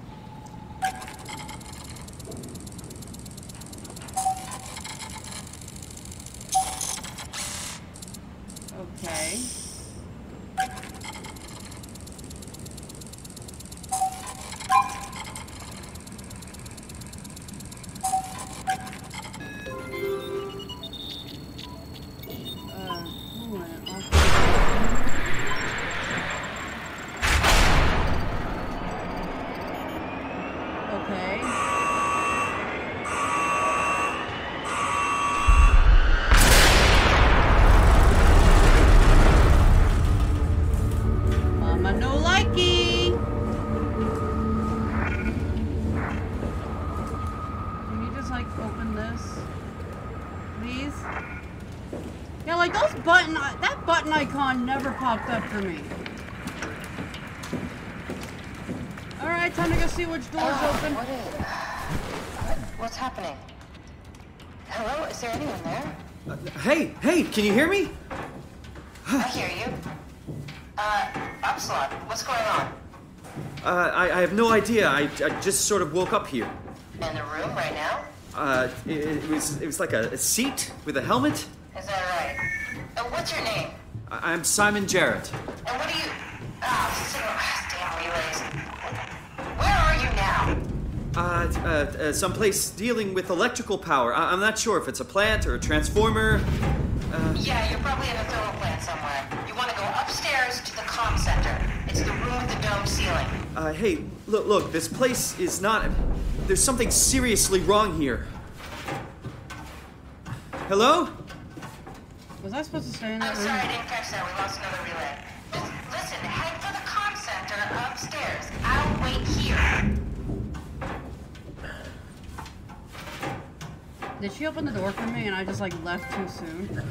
Button icon never popped up for me. All right, time to go see which door's open. What is? What, what's happening? Hello? Is there anyone there? Hey, hey, can you hear me? I hear you. Uh, Upsilon, what's going on? Uh, I, I have no idea. I, I just sort of woke up here. In the room right now? Uh, it, it was it was like a, a seat with a helmet. Is that right? Uh, what's your name? I, I'm Simon Jarrett. And what are you... Oh, so, damn relays. Where are you now? Uh, uh, uh, someplace dealing with electrical power. I, I'm not sure if it's a plant or a transformer. Uh, Yeah, you're probably in a thermal plant somewhere. You want to go upstairs to the comm center. It's the room with the dome ceiling. uh, hey, look, look, this place is not. There's something seriously wrong here. Hello? Was I supposed to stay in I'm that sorry I didn't catch that. We lost another relay. Just listen, head for the comm center upstairs. I'll wait here. Did she open the door for me and I just like left too soon?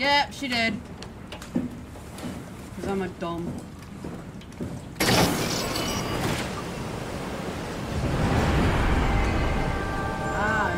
Yep, she did. Because I'm a dumb. Ah,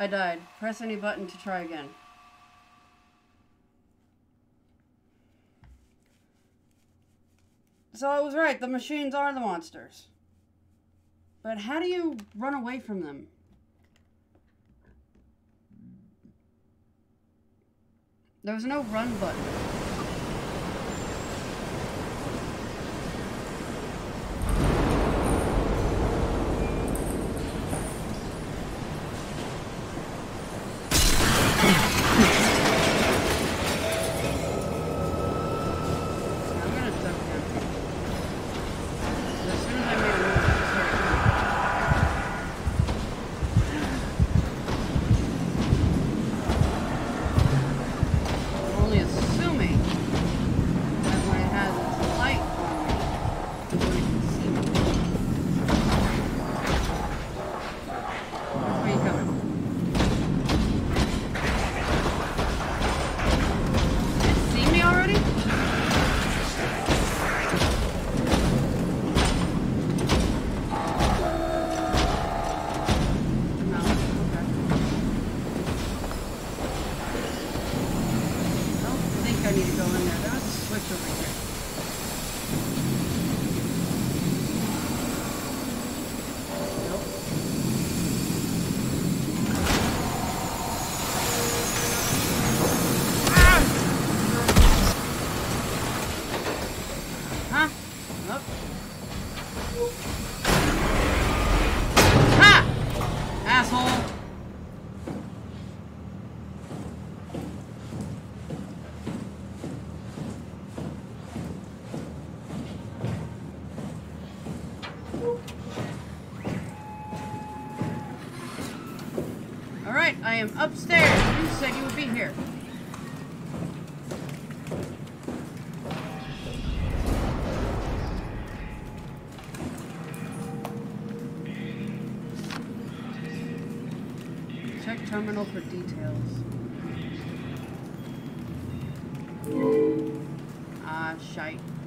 I died. Press any button to try again. So I was right, the machines are the monsters. But how do you run away from them? There was no run button. Ha! Asshole! Alright, I am upstairs. You said you would be here. shite.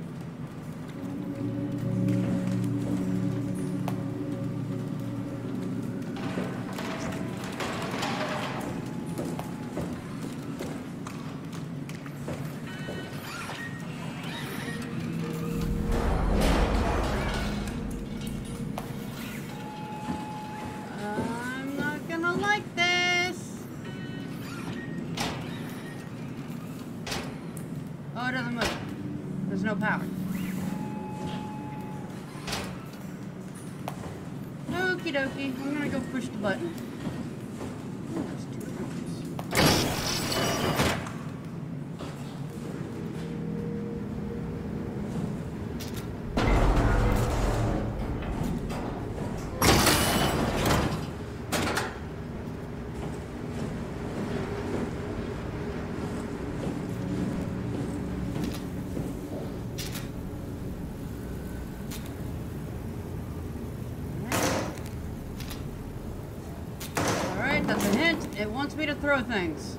It wants me to throw things.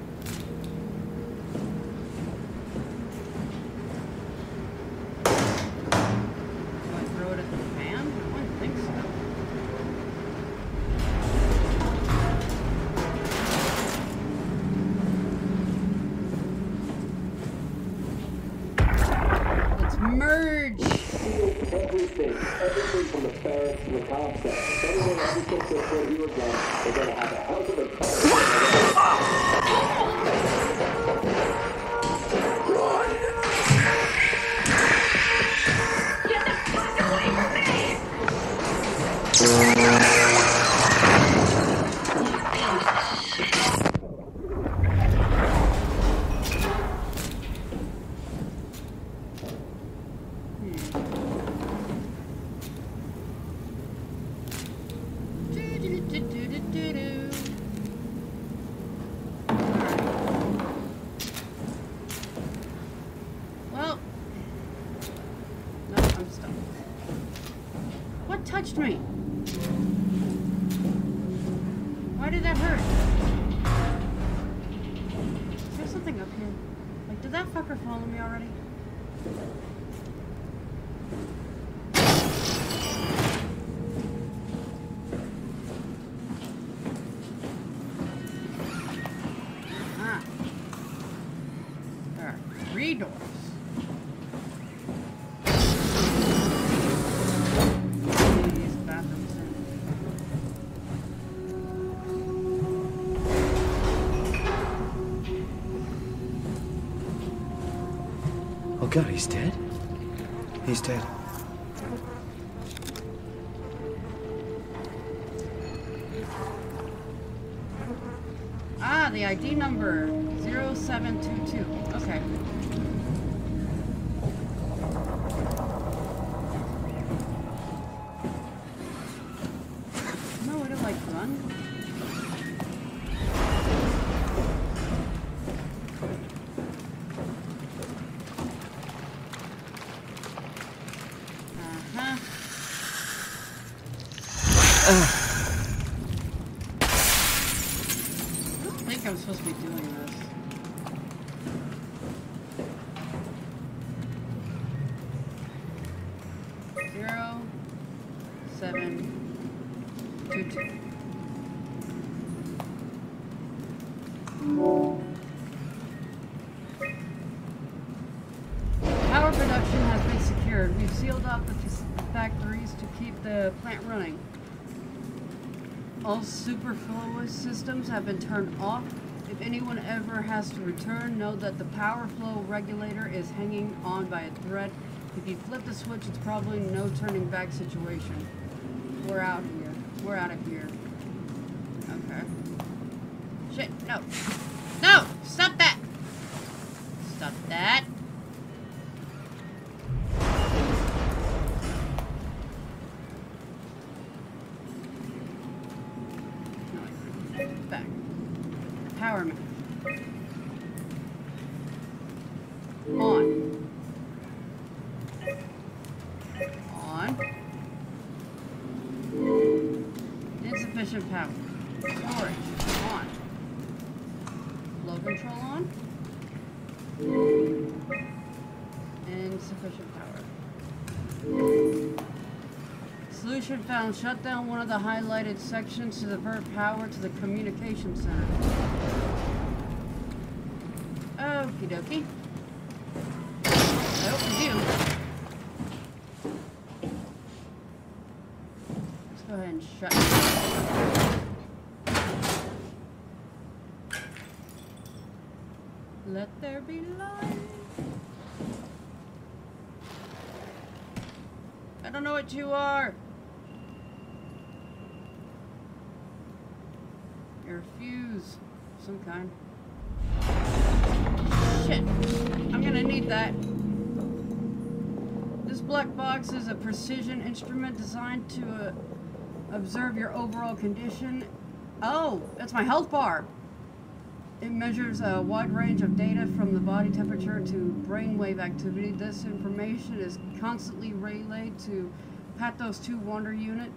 God, he's dead? He's dead. Superfluous systems have been turned off. If anyone ever has to return, know that the power flow regulator is hanging on by a thread. If you flip the switch, it's probably no turning back situation. We're out here. We're out of here. Okay. Shit, no. No! Power man. On. On. Commission found shut down one of the highlighted sections to divert power to the communication center. Okie dokie. I hope we do. Go ahead and shut Let there be light. I don't know what you are. Fuse. Some kind. Shit. I'm gonna need that. This black box is a precision instrument designed to uh, observe your overall condition. Oh, that's my health bar. It measures a wide range of data from the body temperature to brainwave activity. This information is constantly relayed to Pathos 2 Warden Unit,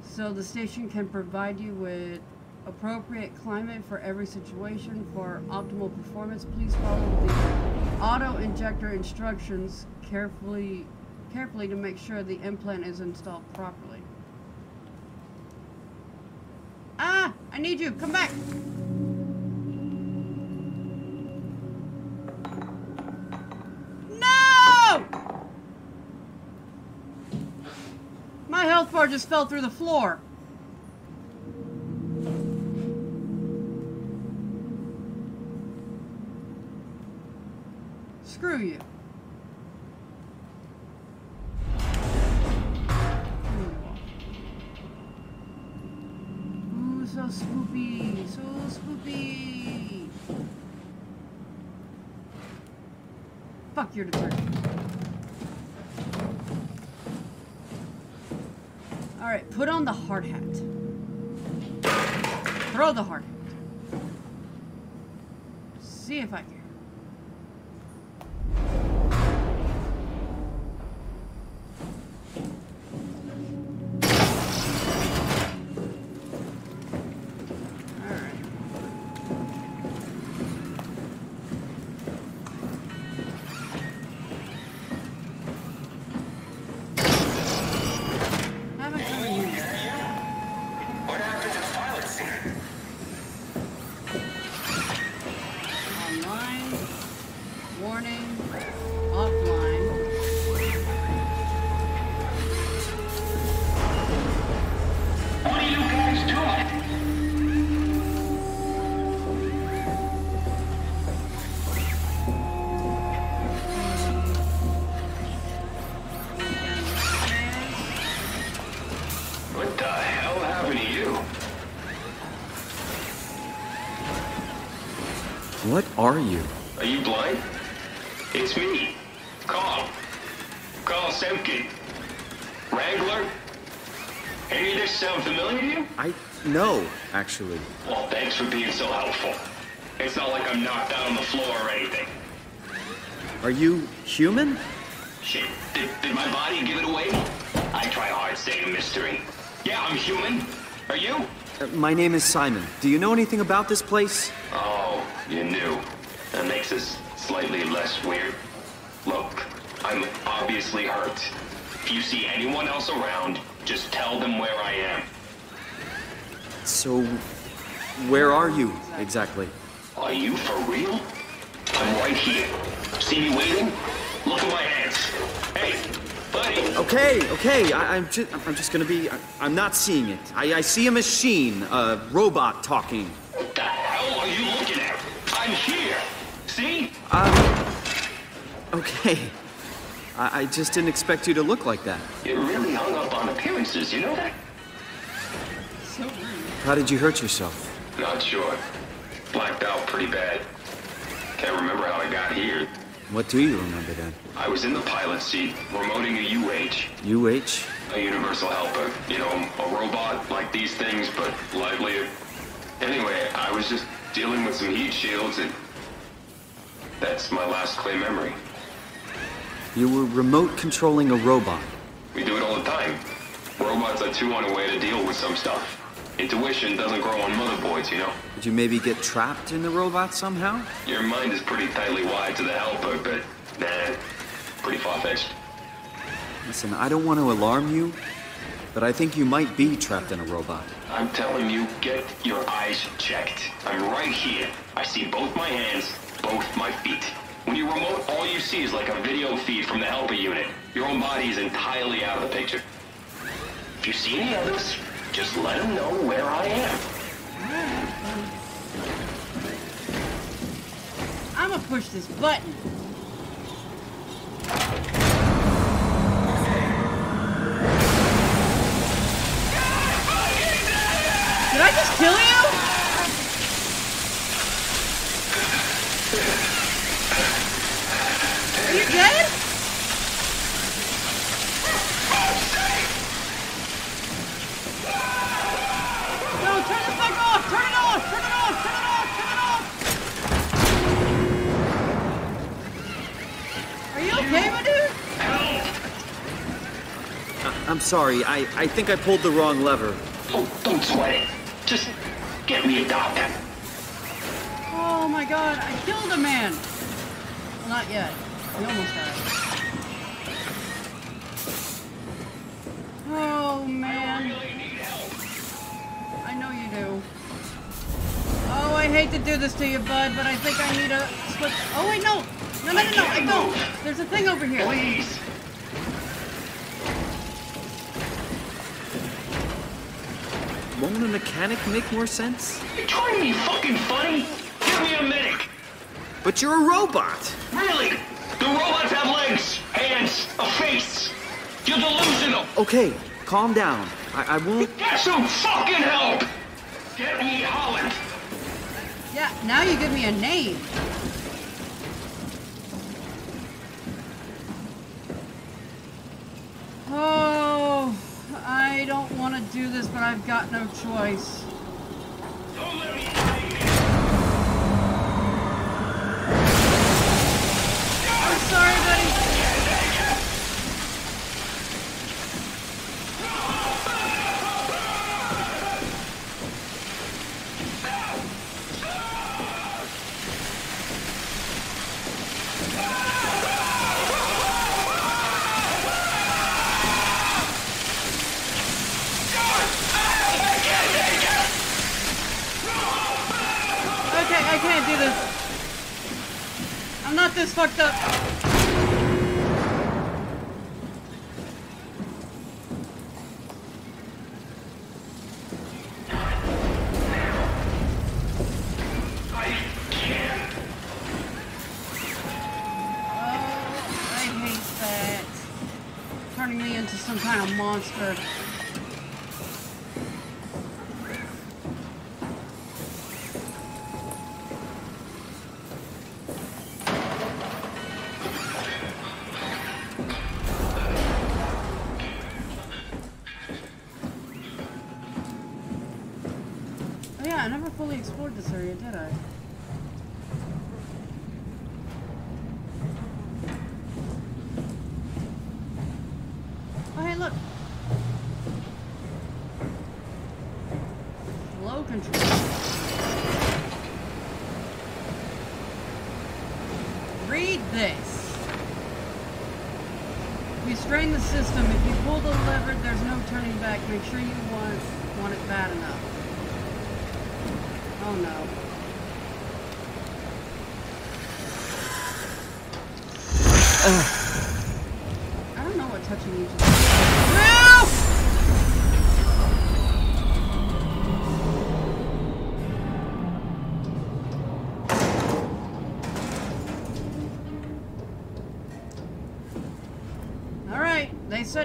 so the station can provide you with appropriate climate for every situation. For optimal performance, please follow the auto injector instructions carefully carefully to make sure the implant is installed properly. Ah! I need you! Come back! No! My health bar just fell through the floor. Screw you. What are you? Are you blind? It's me, Carl. Carl Semken. Wrangler? Any of this sound familiar to you? I know, actually. Well, thanks for being so helpful. It's not like I'm knocked out on the floor or anything. Are you human? Shit, did, did my body give it away? I try hard staying a mystery. Yeah, I'm human. Are you? Uh, my name is Simon. Do you know anything about this place? If you see anyone else around, just tell them where I am. So, where are you exactly? Are you for real? I'm right here. See me waiting? Look at my hands. Hey, buddy. Okay, okay. I, I'm just, I'm just gonna be. I, I'm not seeing it. I, I see a machine, a robot talking. What the hell are you looking at? I'm here. See? Um. Okay. I, I just didn't expect you to look like that. You're really hung up on appearances, you know that? So rude. How did you hurt yourself? Not sure. Blacked out pretty bad. Can't remember how I got here. What do you remember then? I was in the pilot seat, remoting a UH, UH? a universal helper. You know, a robot like these things, but livelier. Anyway, I was just dealing with some heat shields and that's my last clear memory. You were remote controlling a robot. We do it all the time. Robots are too unaware to deal with some stuff. Intuition doesn't grow on motherboards, you know? Did you maybe get trapped in the robot somehow? Your mind is pretty tightly wired to the helper, but nah, pretty far-fetched. Listen, I don't want to alarm you, but I think you might be trapped in a robot. I'm telling you, get your eyes checked. I'm right here. I see both my hands, both my feet. When you remote, all you see is like a video feed from the helper unit. Your own body is entirely out of the picture. If you see any others, just let them know where I am. I'm gonna push this button. Did I just kill you? you good? No, turn off! Turn it off! Turn it off! Turn it off! Turn it off! Are you okay, dude? I, I'm sorry. I, I think I pulled the wrong lever. Oh, don't sweat it. Just get me a doctor. Oh my god, I killed a man. Well, not yet. He almost died. Oh man. I know you do. Oh, I hate to do this to you, bud, but I think I need a slip. Oh wait, no! No, no, no, no, I don't! There's a thing over here. Please. Won't a mechanic make more sense? You trying to be fucking funny? Give me a medic. But you're a robot! Really? The robots have legs, hands, a face. You're delusional. Okay, calm down. I, I won't. Get some fucking help. Get me Holland. Yeah, now you give me a name. Oh, I don't want to do this, but I've got no choice. Sorry, buddy. This fucked up. Oh, I hate that. Turning me into some kind of monster. Did I?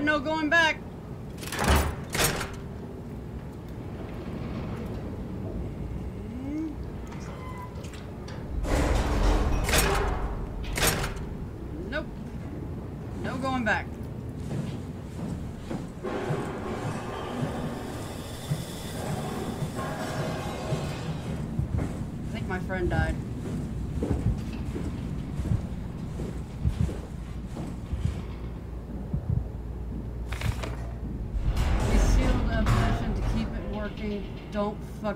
No going back.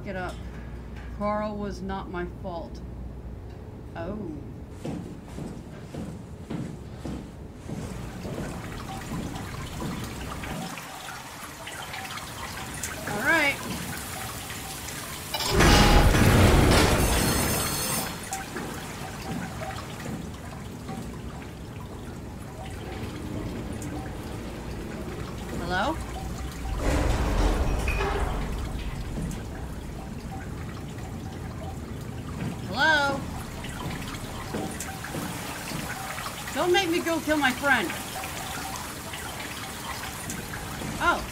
It up. Carl was not my fault. Oh. All right. Hello? Hello? Don't make me go kill my friend. Oh,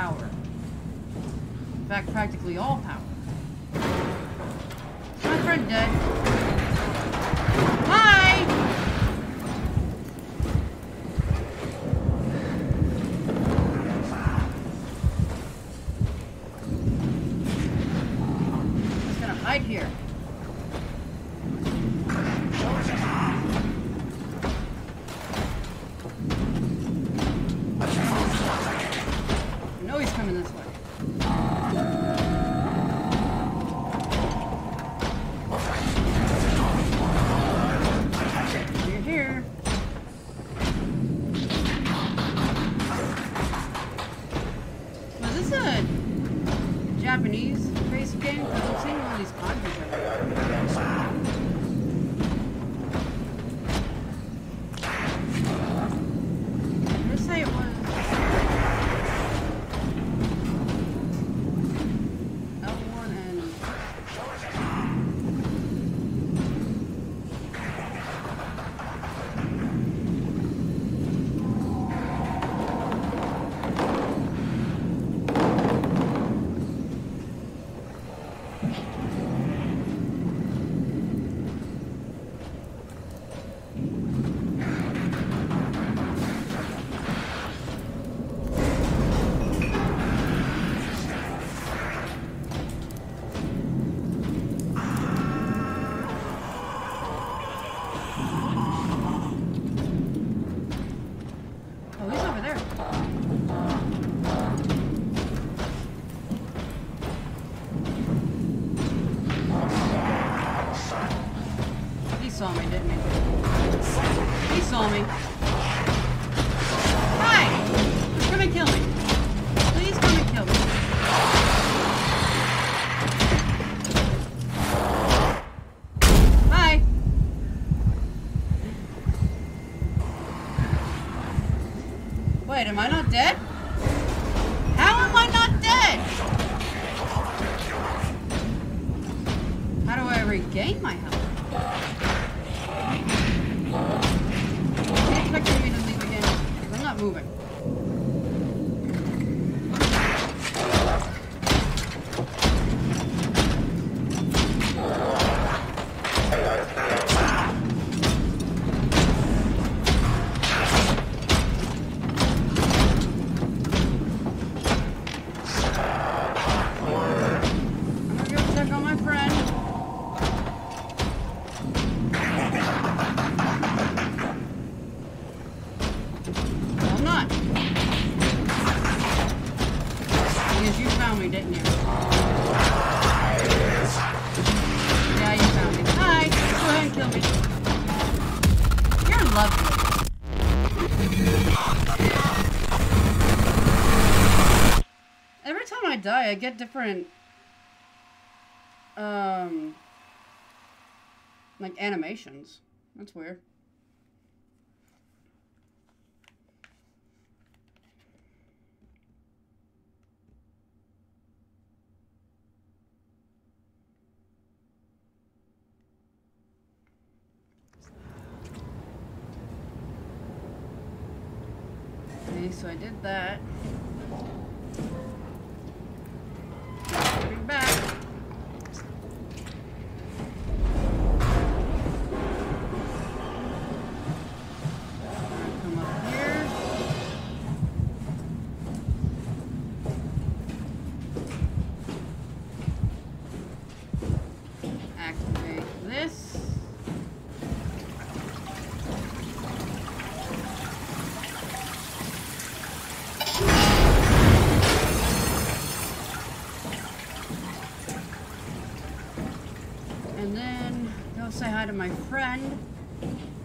power. In fact, practically all power. Wait, am I not dead? I get different um like animations. That's weird. Okay, so I did that. of my friend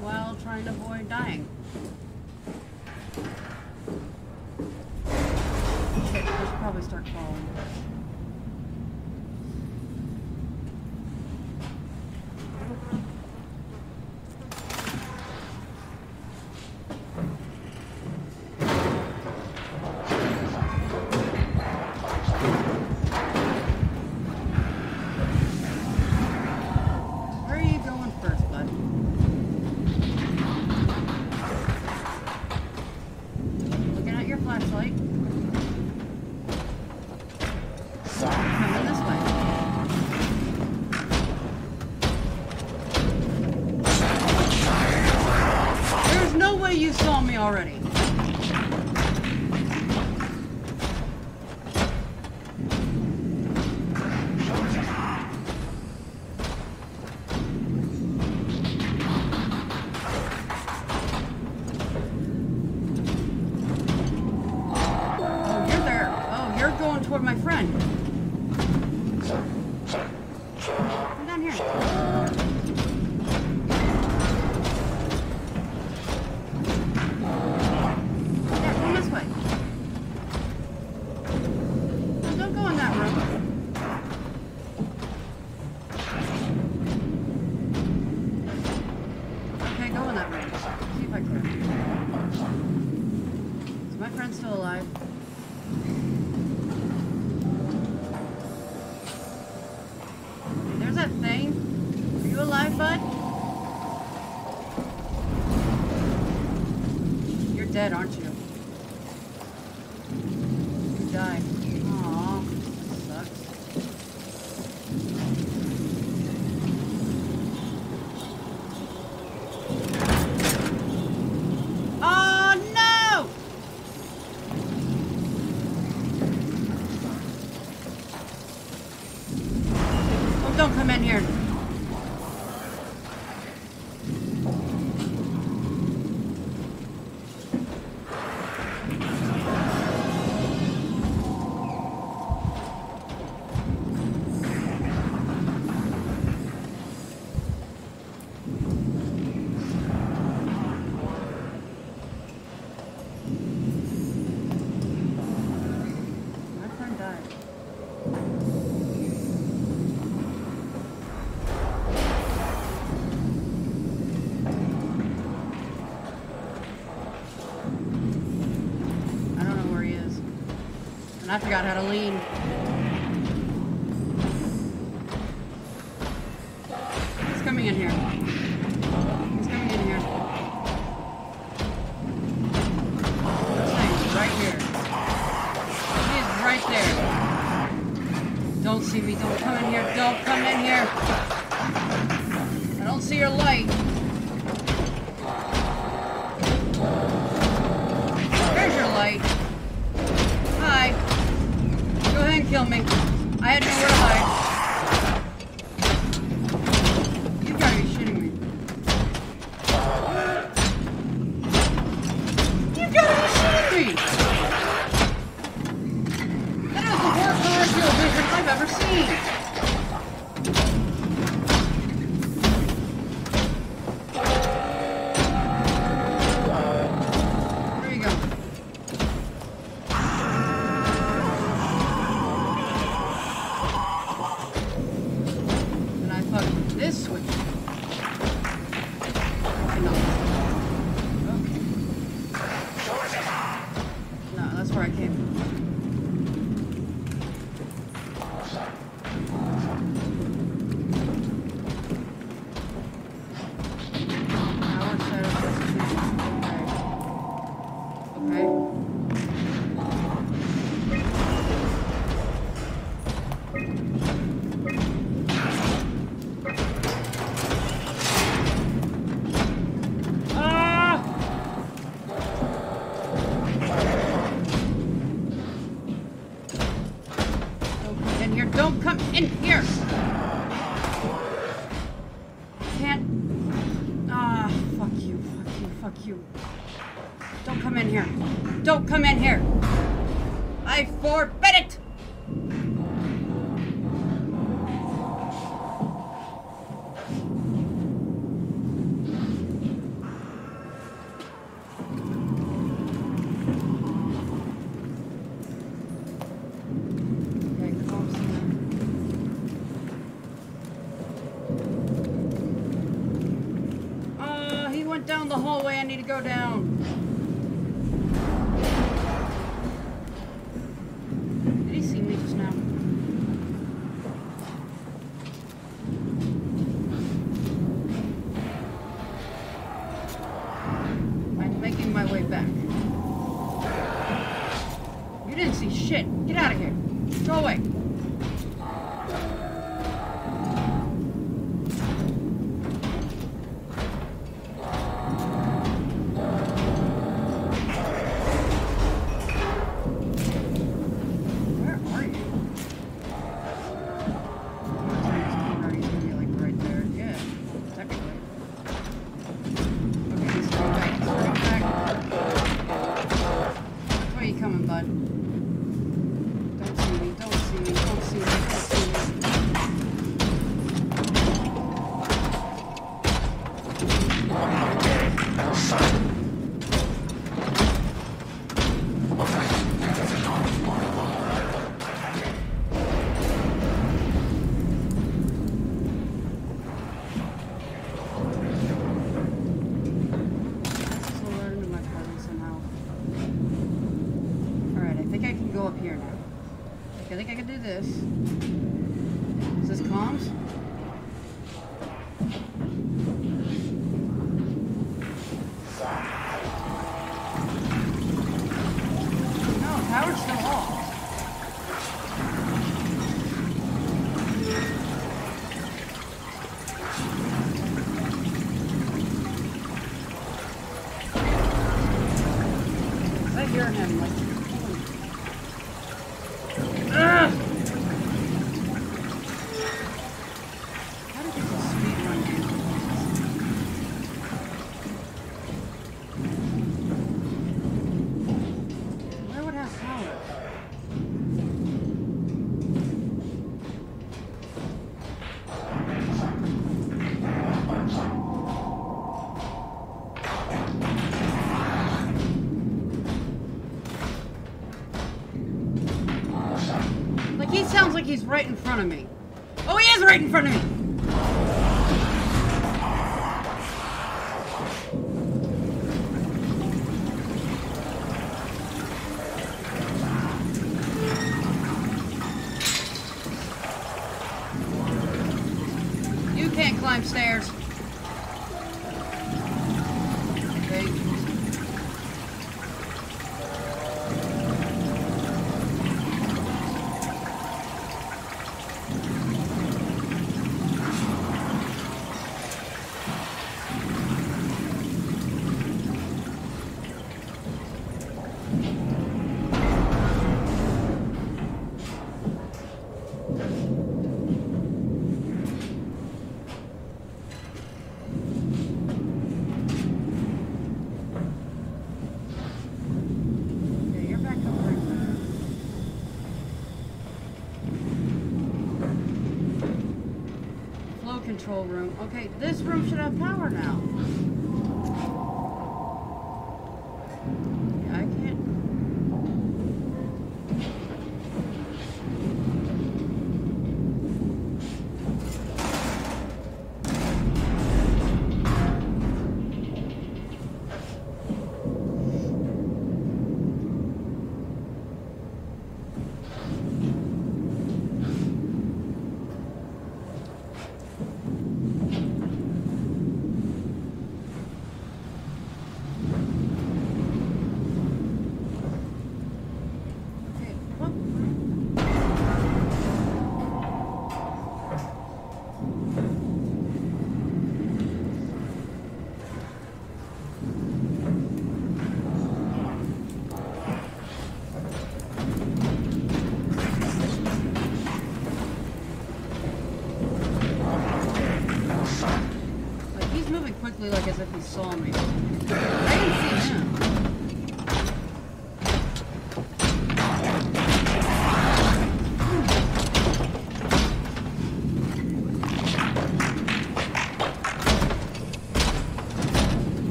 while trying to avoid dying. I (laughs) should probably start. I forgot how to lean. back. You didn't see shit. Get out of here. Go away. This room should have power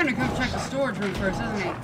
gonna go check the storage room first, isn't he?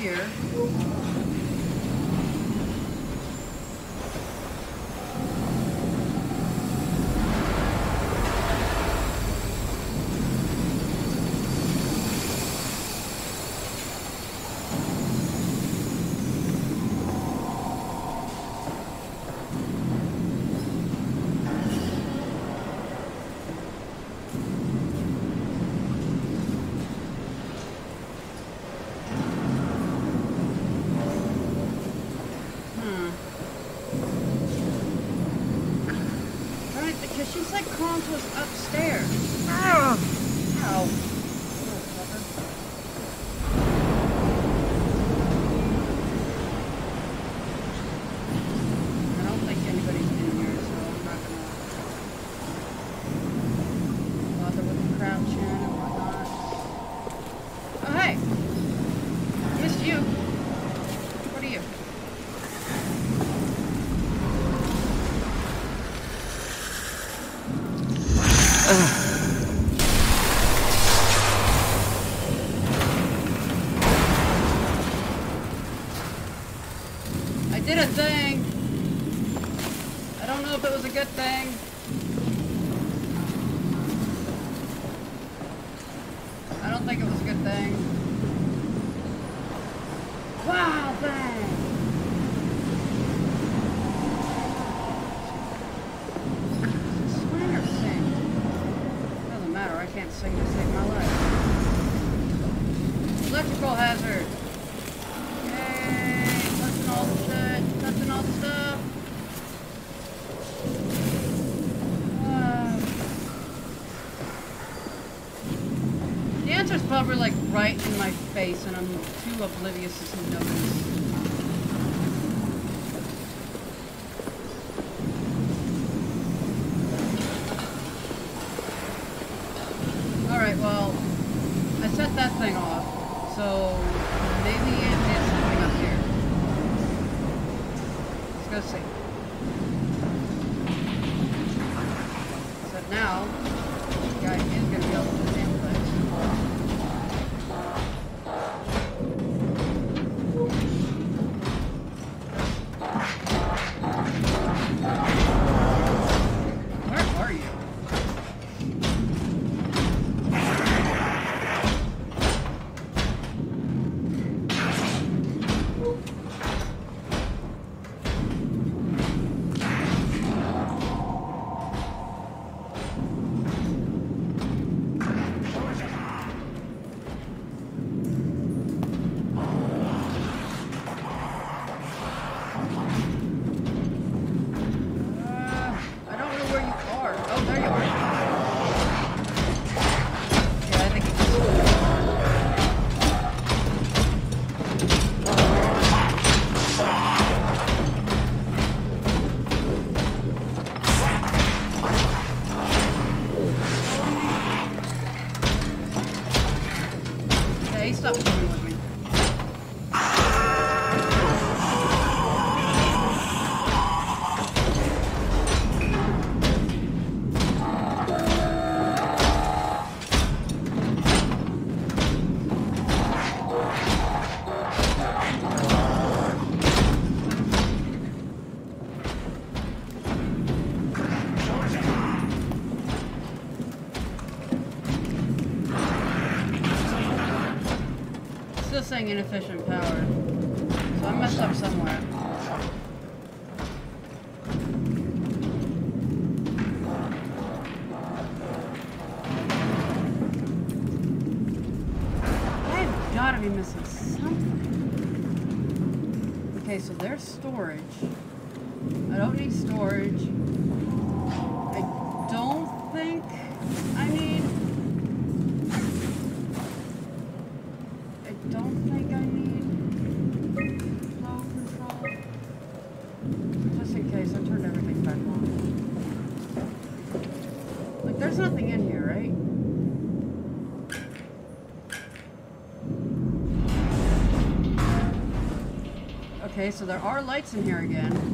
here. good thing. oblivious Saying inefficient power. So I messed up somewhere. I've gotta be missing something. Okay, so there's storage. Okay, so there are lights in here again.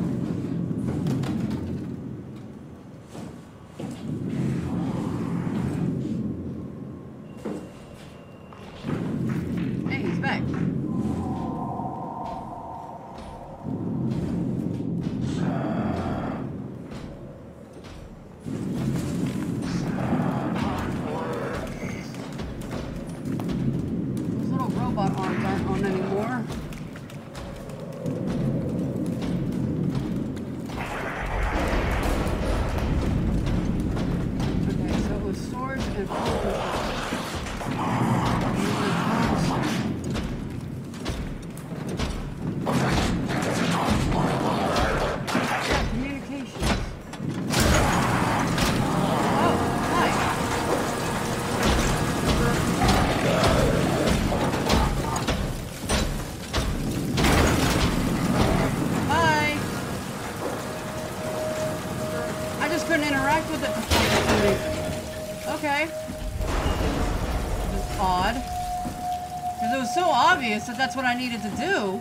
That's what I needed to do.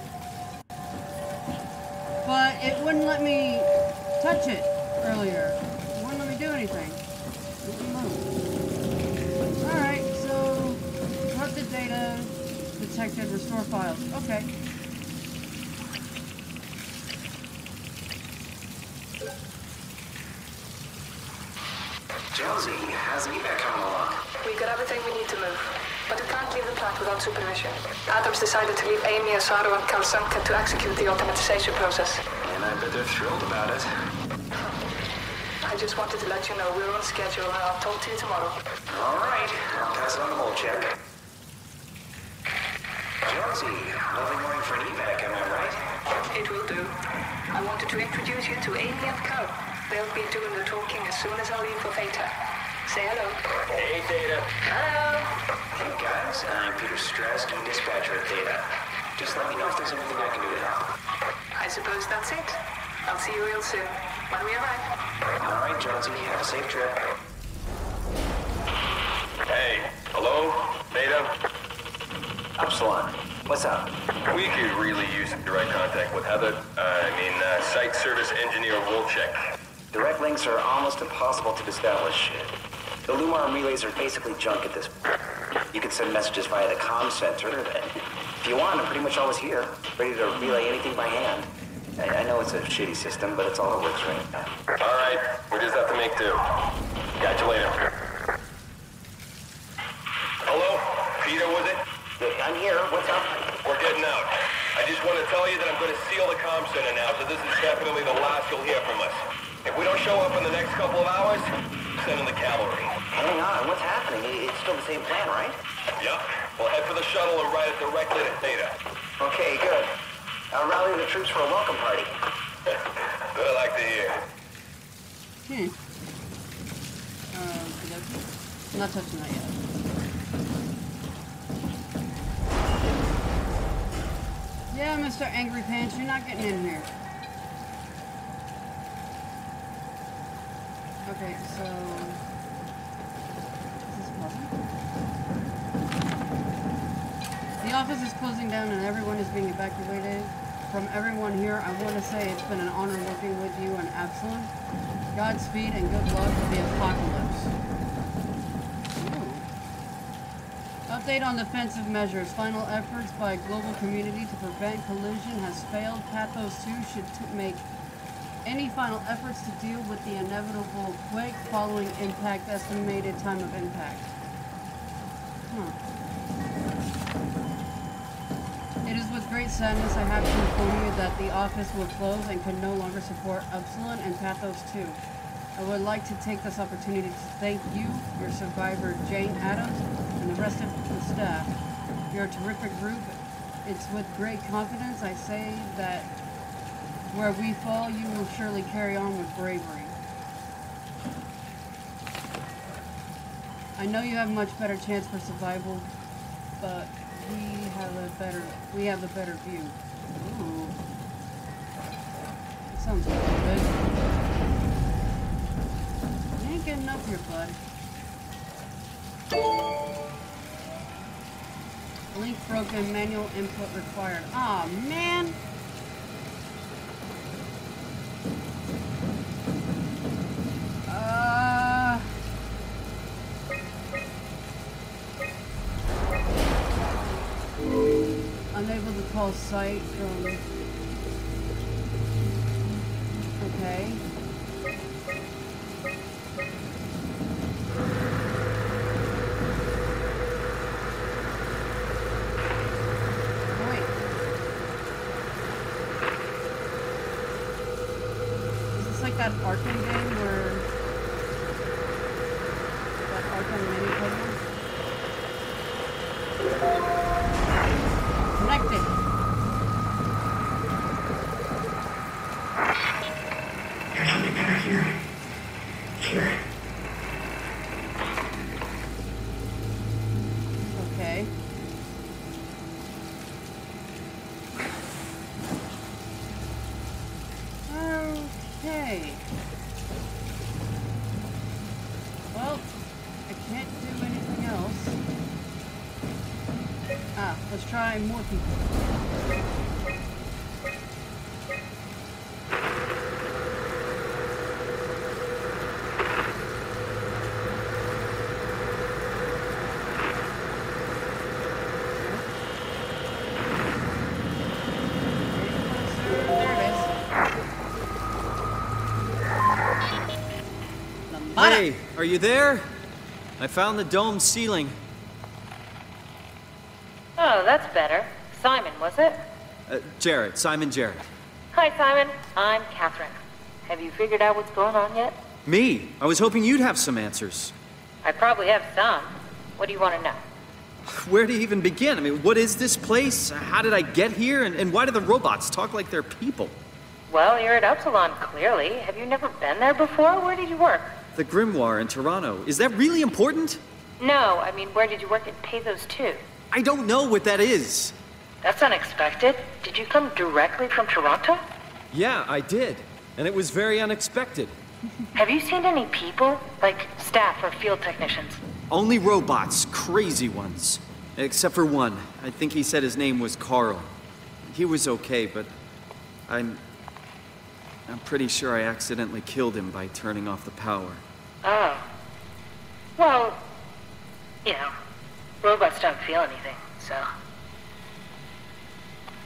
Schedule, and I'll talk to you tomorrow. All right, I'll pass it on the whole check. Jonesy, lovely morning for an evac, am I right? It will do. I wanted to introduce you to Amy and Cal. They'll be doing the talking as soon as I leave for Theta. Say hello. Hey, Theta. Hello. Hey, guys, I'm Peter Straski, dispatcher at Theta. Just let me know if there's anything I can do to help. I suppose that's it. I'll see you real soon, when we arrive. All right, Jonesy, have a safe trip. Hey, hello? Beta? Upsilon, what's up? We could really use direct contact with Heather. Uh, I mean, uh, site service engineer Wolchek. Direct links are almost to establish. The Lumar relays are basically junk at this point. You can send messages via the comm center, and if you want, I'm pretty much always here, ready to relay anything by hand. I, I know it's a shitty system, but it's all that works right now. All right, we just have to make do. Catch you later. Hello? Peter, was it? I'm here. What's up? We're getting out. I just want to tell you that I'm going to seal the comm center now, so this is definitely the last you'll hear from us. If we don't show up in the next couple of hours, send in the cavalry. Hang on, what's happening? It's still the same plan, right? Yep. We'll head for the shuttle and ride it directly to Theta. Okay, good. I'll rally the troops for a welcome party. (laughs) Good, I like to hear. Hmm. Um, not touching that yet. Yeah, Mr. Angry Pants, you're not getting in here. Okay, so... Is this puzzle? office is closing down and everyone is being evacuated. From everyone here, I want to say it's been an honor working with you and Upsilon. Godspeed and good luck with the apocalypse. Update on defensive measures. Final efforts by global community to prevent collision has failed. Pathos 2 should make any final efforts to deal with the inevitable quake following impact estimated time of impact. Huh. It is with great sadness I have to inform you that the office will close and can no longer support Upsilon and Pathos 2. I would like to take this opportunity to thank you, your survivor Jane Adams, and the rest of the staff. You're a terrific group. It's with great confidence I say that where we fall, you will surely carry on with bravery. I know you have much better chance for survival, but we have a better we have the better view. Ooh. That sounds good. You ain't getting up here, bud. Link broken, manual input required. Aw, man! To call Let's more people. Hey, are you there? I found the dome ceiling. Oh, that's better. Simon, was it? Uh, Jarrett, Simon Jarrett. Hi, Simon. I'm Catherine. Have you figured out what's going on yet? Me? I was hoping you'd have some answers. I probably have some. What do you want to know? Where to even begin? I mean, what is this place? How did I get here? And, and why do the robots talk like they're people? Well, you're at Upsilon, clearly. Have you never been there before? Where did you work? The Grimoire in Toronto. Is that really important? No, I mean, where did you work at Pathos 2? I don't know what that is. That's unexpected. Did you come directly from Toronto? Yeah, I did. And it was very unexpected. (laughs) Have you seen any people? Like staff or field technicians? Only robots, crazy ones. Except for one. I think he said his name was Carl. He was okay, but I'm. I'm pretty sure I accidentally killed him by turning off the power. Oh. Well, you know, robots don't feel anything, so.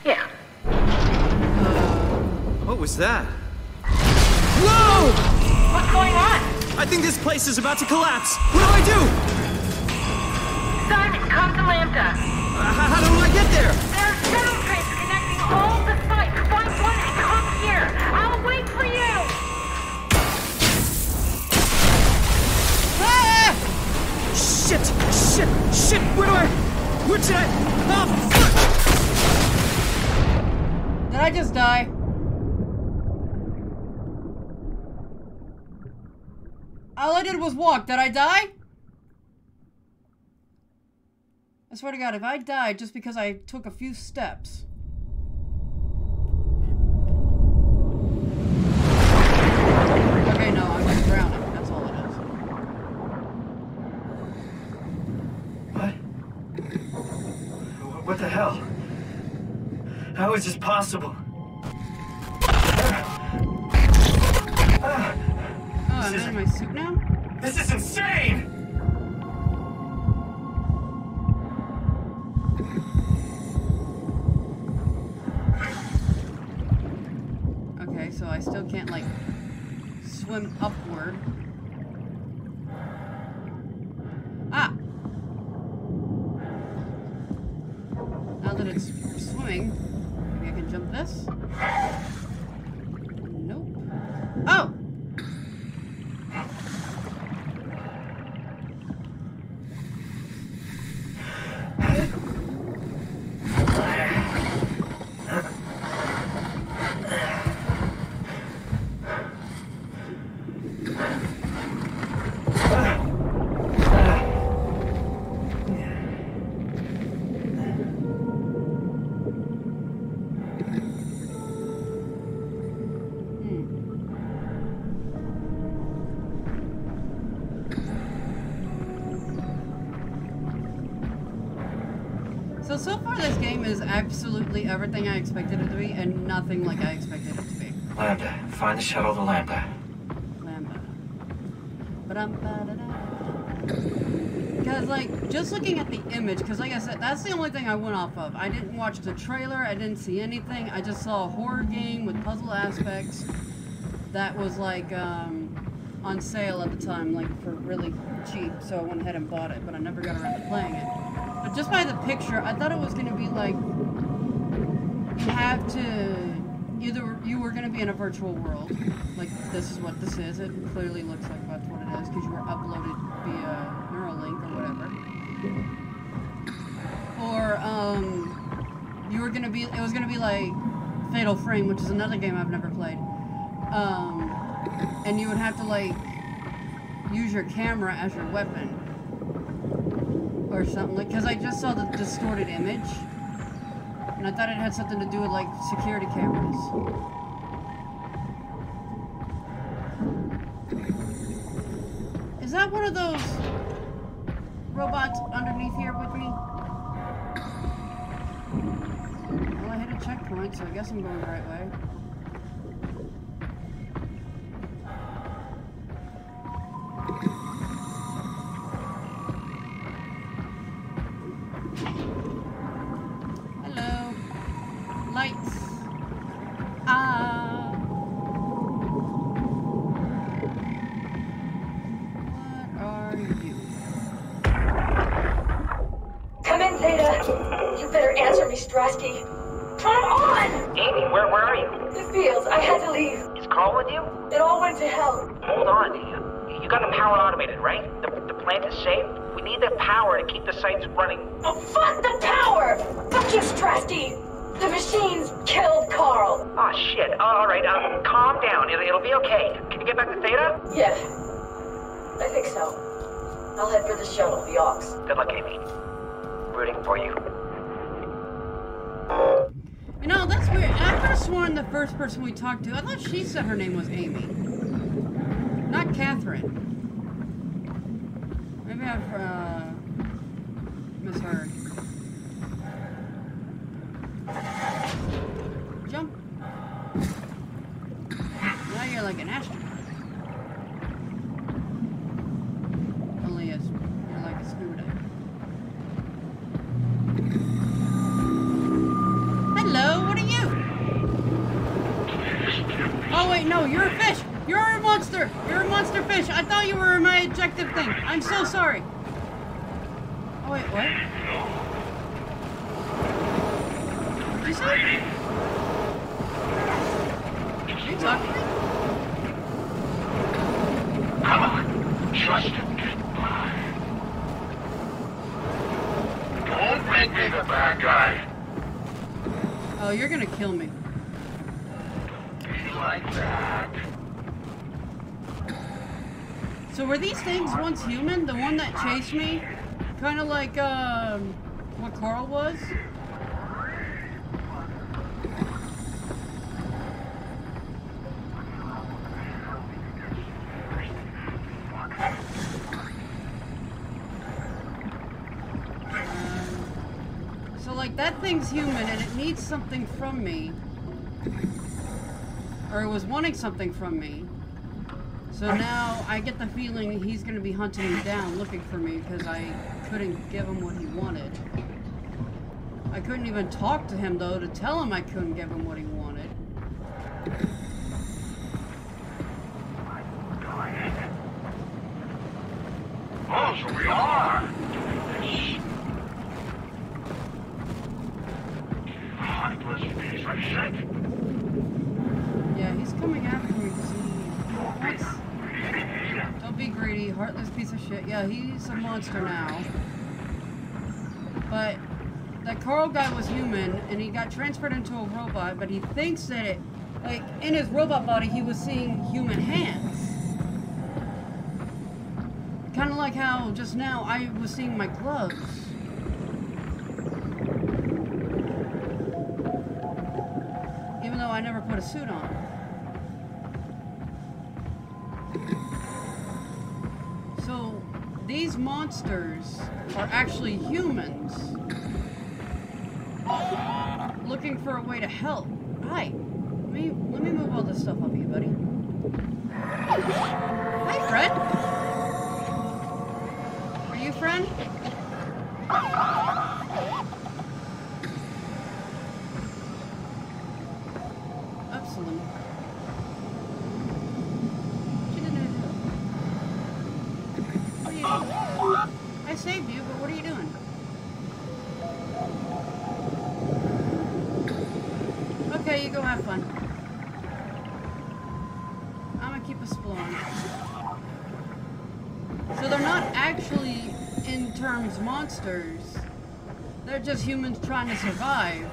Yeah. What was that? Whoa! What's going on? I think this place is about to collapse. What do I do? Simon, come to Lambda. how do I get there? There are shuttle trains connecting all the sites. Find one and come here. I'll wait for you. Ah! Shit! Shit! Shit! Where do I? Where did I? Oh, fuck! Did I just die? All I did was walk. Did I die? I swear to God, if I died just because I took a few steps. Okay, no, I'm just drowning. That's all it is. What the hell? How is this possible? Oh, I'm in my suit now? This is insane! Okay, so I still can't, like, swim upward. Absolutely everything I expected it to be and nothing like I expected it to be. Lambda, find the shuttle to Lambda. Lambda. Because, like, just looking at the image, because, like I said, that's the only thing I went off of. I didn't watch the trailer, I didn't see anything. I just saw a horror game with puzzle aspects that was, like, um, on sale at the time, like, for really cheap. So I went ahead and bought it, but I never got around to playing it. But just by the picture, I thought it was going to be, like, have to either you were going to be in a virtual world like this is what this is it clearly looks like that's what it is because you were uploaded via neuralink or whatever. Or um you were going to be it was going to be like fatal frame which is another game i've never played um and you would have to like use your camera as your weapon or something like because i just saw the distorted image and I thought it had something to do with like security cameras. Is that one of those robots underneath here with me? Well, I hit a checkpoint, so I guess I'm going the right way. Person we talked to, I thought she said her name was Amy. Not Catherine. Maybe I've uh, misheard. Jump. Now you're like an astronaut. Only as you're like a scuba diver. Hello, what are you? Oh wait, no, you're a fish. You're a monster. You're a monster fish. I thought you were my objective thing. I'm so sorry. Oh wait, what? What'd you say? Are you talking to me? Come on, trust him, get by. Don't make me the bad guy. Oh, you're gonna kill me. Be like that. So were these once human? The one that chased me? Kind of like, um, what Carl was? Um, So like that thing's human and it needs something from me. Or it was wanting something from me. So now I get the feeling he's gonna be hunting me down looking for me because I couldn't give him what he wanted. I couldn't even talk to him though to tell him I couldn't give him what he wanted. Oh, so we are. Heartless piece of shit. Yeah, he's coming after me because he wants... Be greedy, heartless piece of shit. Yeah, he's a monster now. But that Carl guy was human and he got transferred into a robot, but he thinks that it, like, in his robot body, he was seeing human hands. Kind of like how just now I was seeing my gloves. Even though I never put a suit on. Monsters are actually humans looking for a way to help. Hi. Let me let me move all this stuff up here, buddy. Hi, Fred. Are you friend? Absalom. What you gonna do? What are you doing? I saved you, but what are you doing? Okay, you go have fun. I'm gonna keep us blowing. So they're not actually, in terms, monsters. They're just humans trying to survive.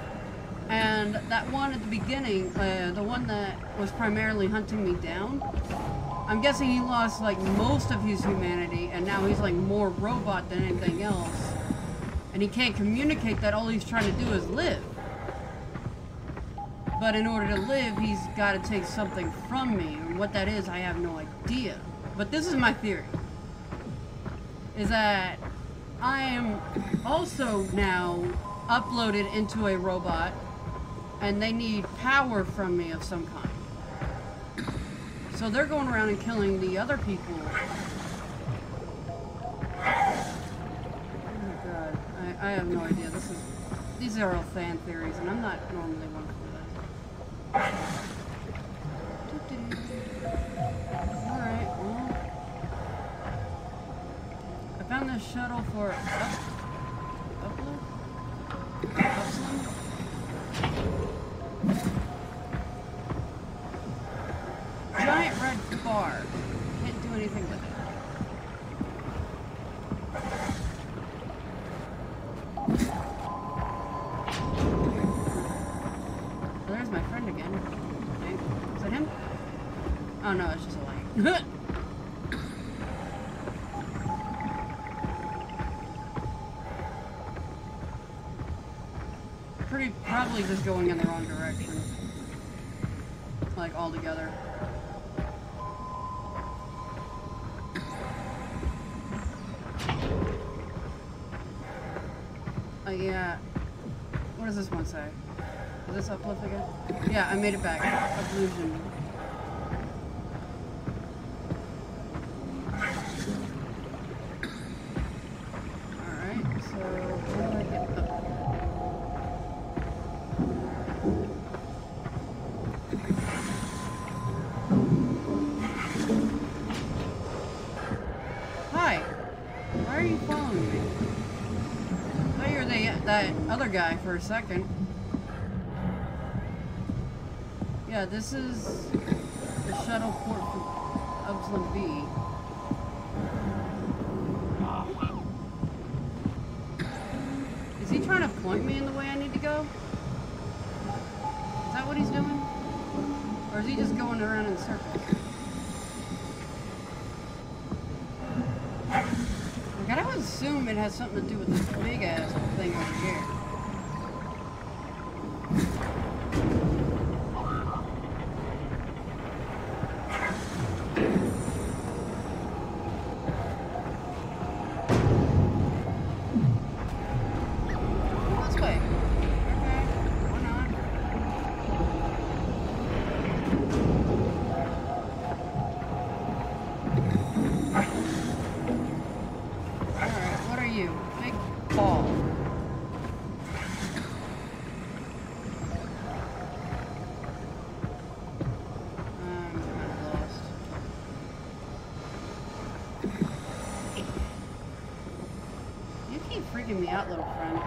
And that one at the beginning, uh, the one that was primarily hunting me down, I'm guessing he lost like most of his humanity, and now he's like more robot than anything else. And he can't communicate that all he's trying to do is live. But in order to live, he's got to take something from me. And what that is, I have no idea. But this is my theory. Is that I am also now uploaded into a robot and they need power from me of some kind. So they're going around and killing the other people. Oh my god. I, I have no idea. This is these are all fan theories and I'm not normally one shuttle for Probably just going in the wrong direction. Like altogether. Uh, yeah. What does this one say? Is this uplift again? Yeah, I made it back. Illusion. A second. Yeah, this is the shuttle port for Upsilon B. Is he trying to point me in the way I need to go? Is that what he's doing? Or is he just going around in circles? I would assume it has something to do with this big ass thing over here. Checking me out, little friend.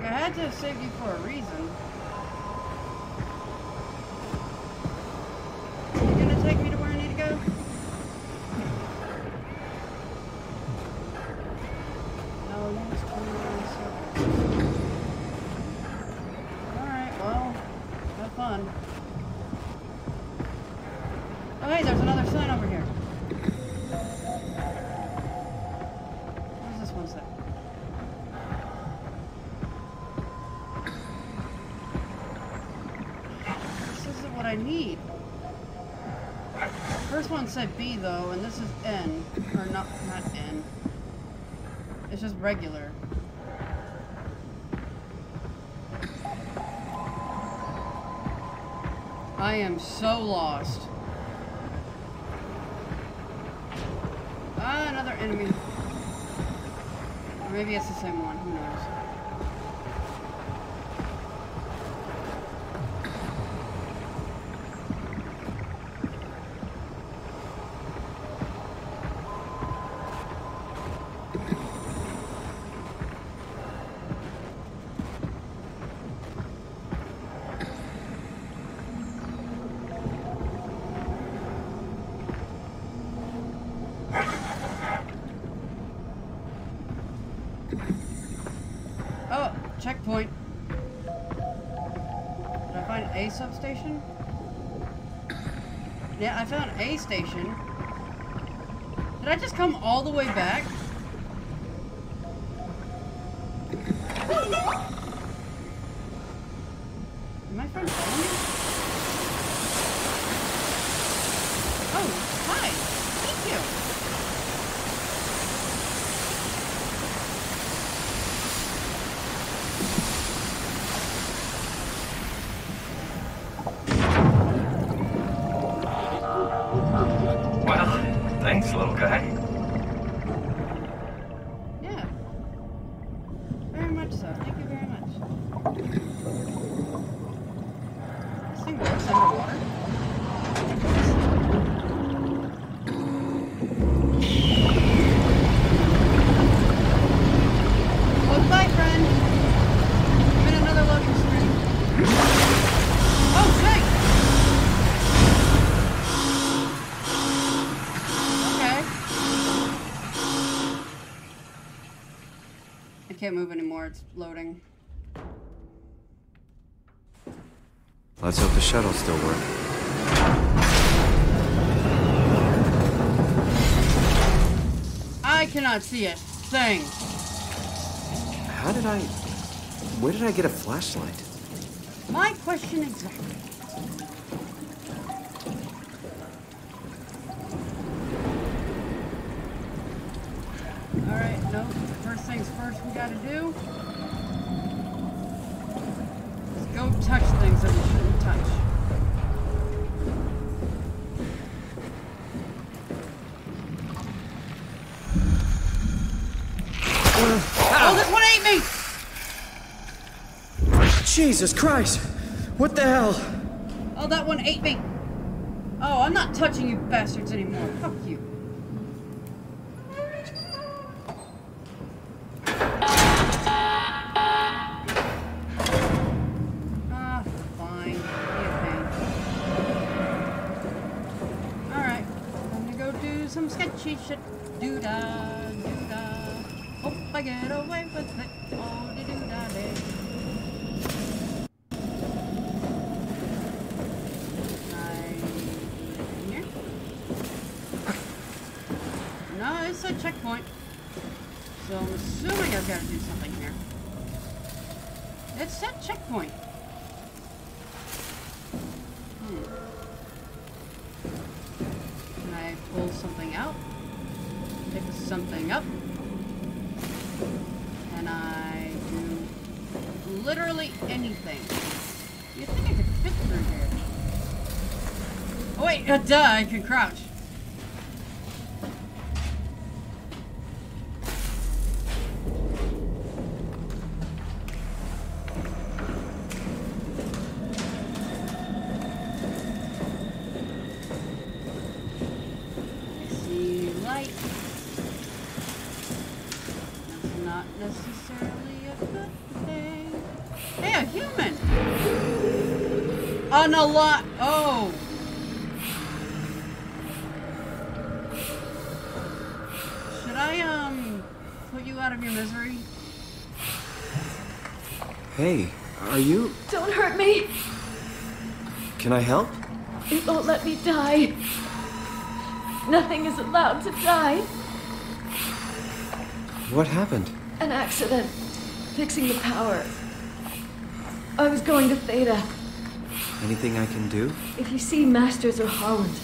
I had to save you for a reason. Said B though, and this is N. Or not not N. It's just regular. I am so lost. Ah, another enemy. Or maybe it's the same one, Station. Did I just come all the way back? Loading. Let's hope the shuttle still works. I cannot see a thing. How did I... Where did I get a flashlight? My question exactly. Alright, no. First things first we gotta do is go touch things that we shouldn't touch. Oh, this one ate me! Jesus Christ! What the hell? Oh, that one ate me! Oh, I'm not touching you bastards anymore. Fuck you. Duh, I can crouch. Your misery? Hey, are you. Don't hurt me. Can I help? It won't let me die. Nothing is allowed to die. What happened? An accident. Fixing the power. I was going to Theta. Anything I can do? If you see Masters or Holland,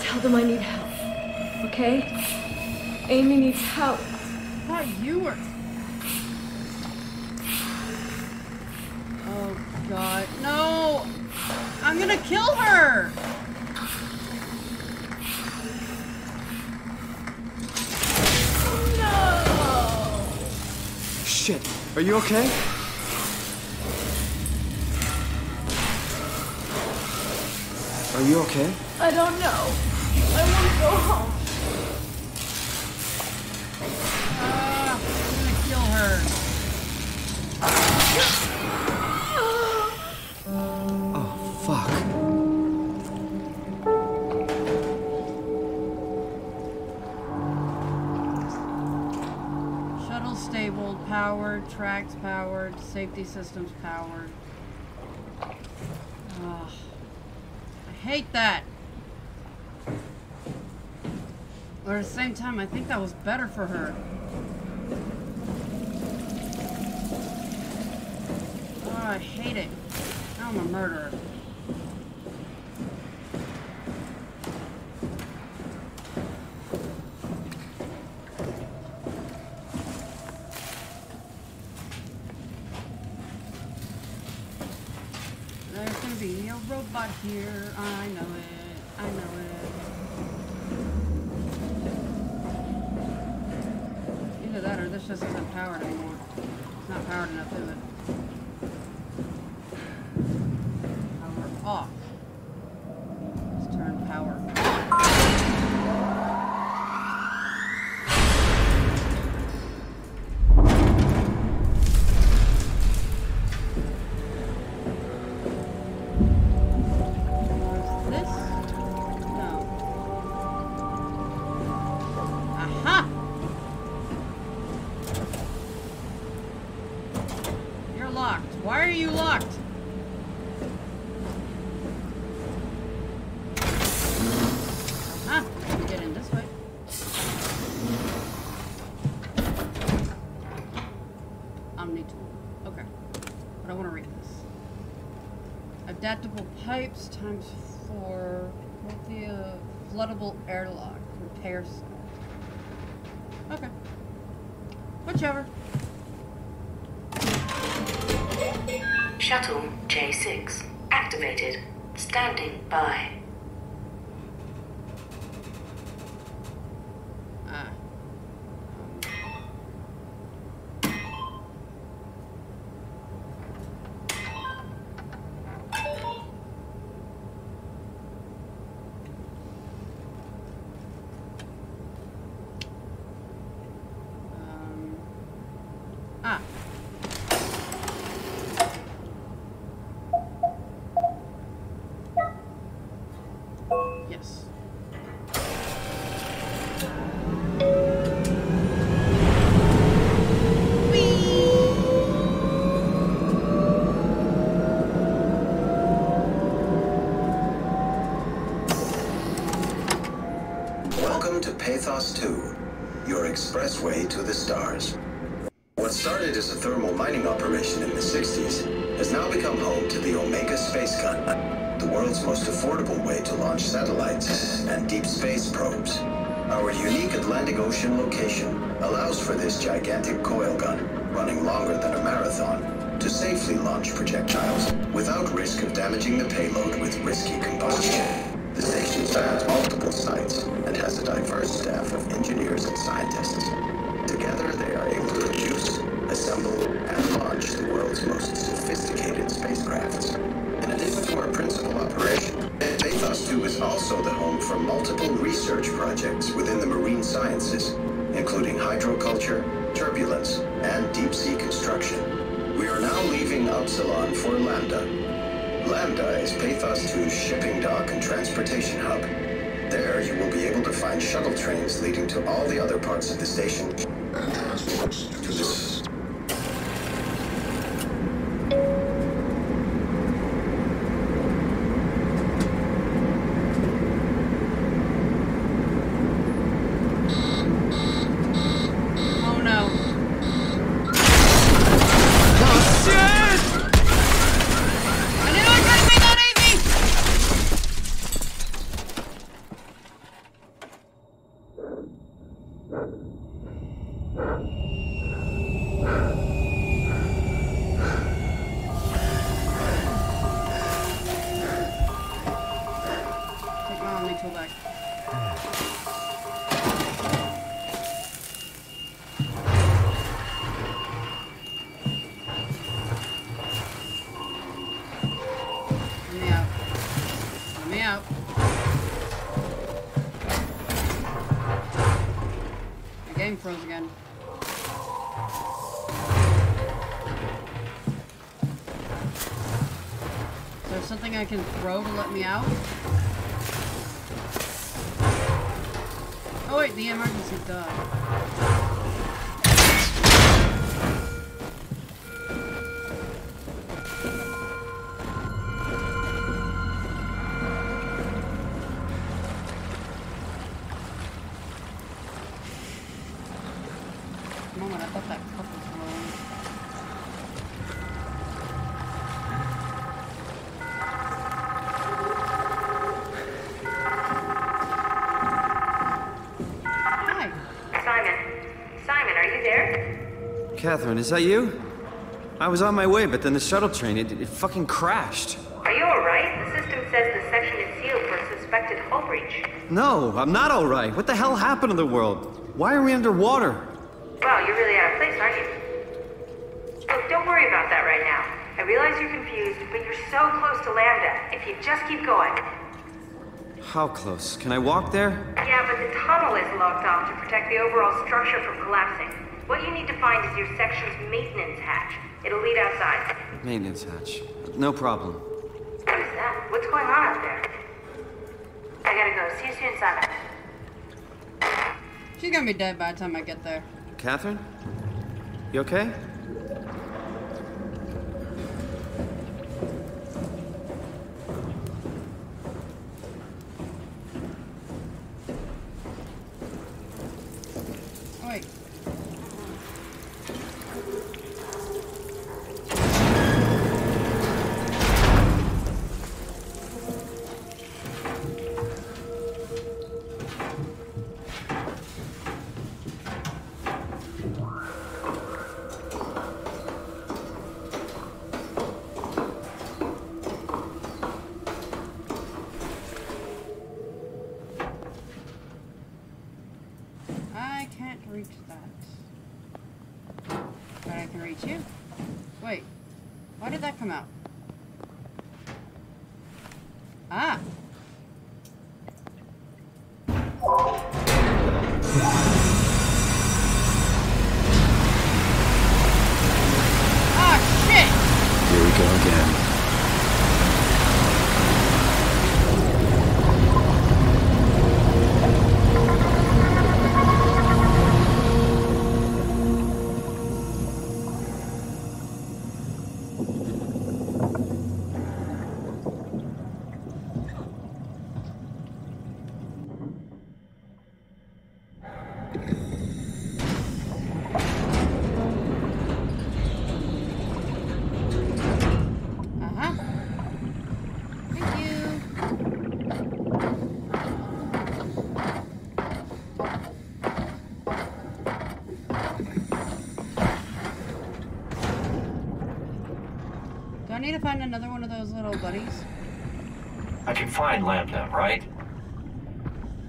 tell them I need help. Okay? Amy needs help. Thought you were. Oh God, no! I'm gonna kill her. No! Shit. Are you okay? Are you okay? I don't know. I want to go home. Powered, tracks powered, safety systems powered. Ugh. I hate that. But at the same time, I think that was better for her. Oh, I hate it. I'm a murderer. Pipes times four. The uh, floodable airlock repair to 2, your expressway to the stars. What started as a thermal mining operation in the 60s has now become home to the Omega Space Gun, the world's most affordable way to launch satellites and deep space probes. Our unique Atlantic Ocean location allows for this gigantic coil gun, running longer than a marathon, to safely launch projectiles without risk of damaging the payload with risky combustion. The has multiple sites and has a diverse staff of engineers and scientists. Together, they are able to produce, assemble, and launch the world's most sophisticated spacecrafts. In addition to our principal operation, Pathos 2 is also the home for multiple research projects within the marine sciences, including hydroculture, turbulence and deep sea construction. We are now leaving Upsilon for Lambda. Lambda is Pathos 2's shipping dock and transportation hub. There, you will be able to find shuttle trains leading to all the other parts of the station. Froze again. Is there something I can throw to let me out? Oh wait, the emergency died. Catherine, is that you? I was on my way, but then the shuttle train, it, it fucking crashed. Are you alright? The system says the section is sealed for a suspected hull breach. No, I'm not alright. What the hell happened to the world? Why are we underwater? Wow, you're really out of place, aren't you? Look, don't worry about that right now. I realize you're confused, but you're so close to Lambda. If you just keep going. How close? Can I walk there? Yeah, but the tunnel is locked off to protect the overall structure from collapsing. What you need to find is your section's maintenance hatch. It'll lead outside. Maintenance hatch. No problem. What is that? What's going on out there? I gotta go. See you soon, Simon. She's gonna be dead by the time I get there. Catherine? You okay? Find another one of those little buddies? I can find Lambda, right?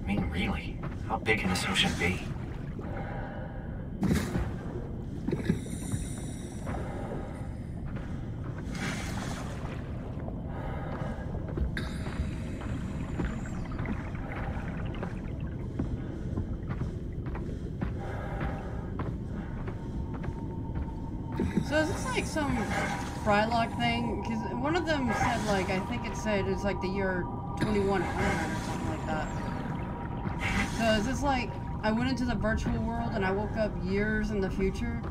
I mean, really, how big can this ocean be? Said it's like the year 2100 or something like that. So is this like, I went into the virtual world and I woke up years in the future?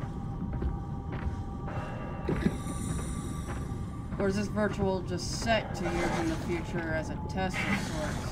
Or is this virtual just set to years in the future as a test of sorts?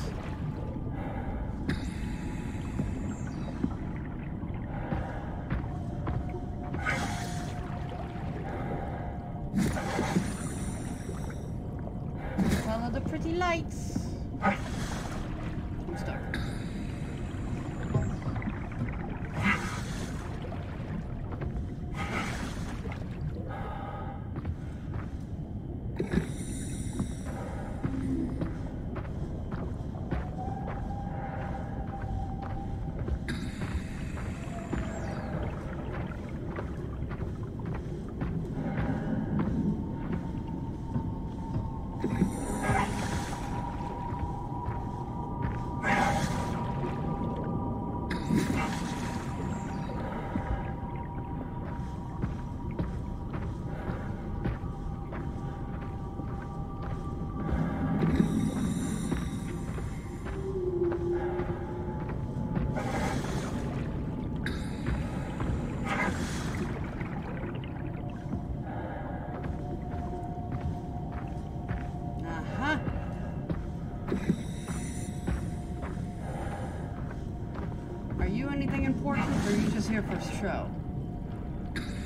Here for show?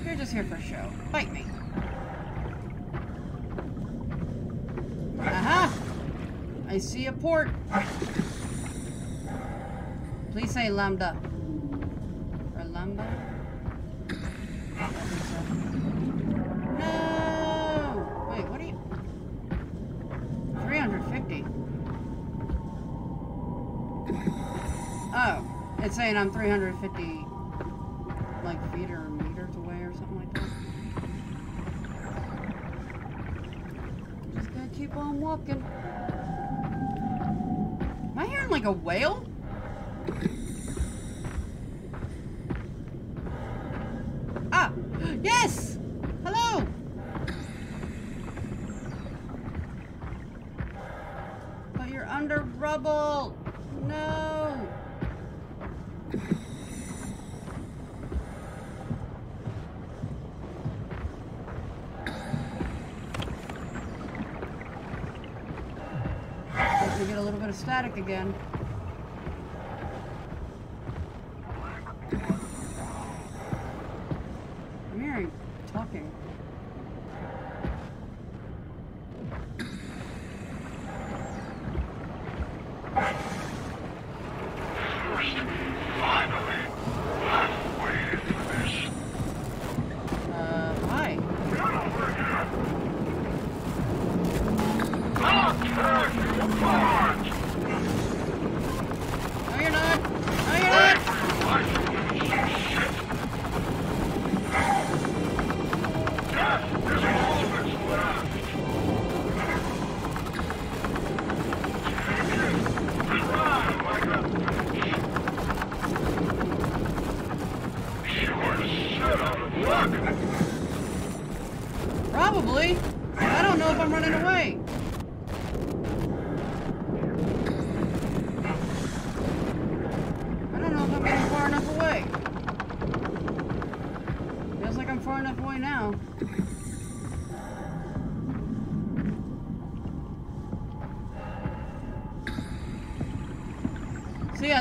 You're just here for show. Bite me. Aha! I see a port. Please say lambda. Or lambda? No! Wait, what are you? 350. Oh, it's saying I'm 350 again.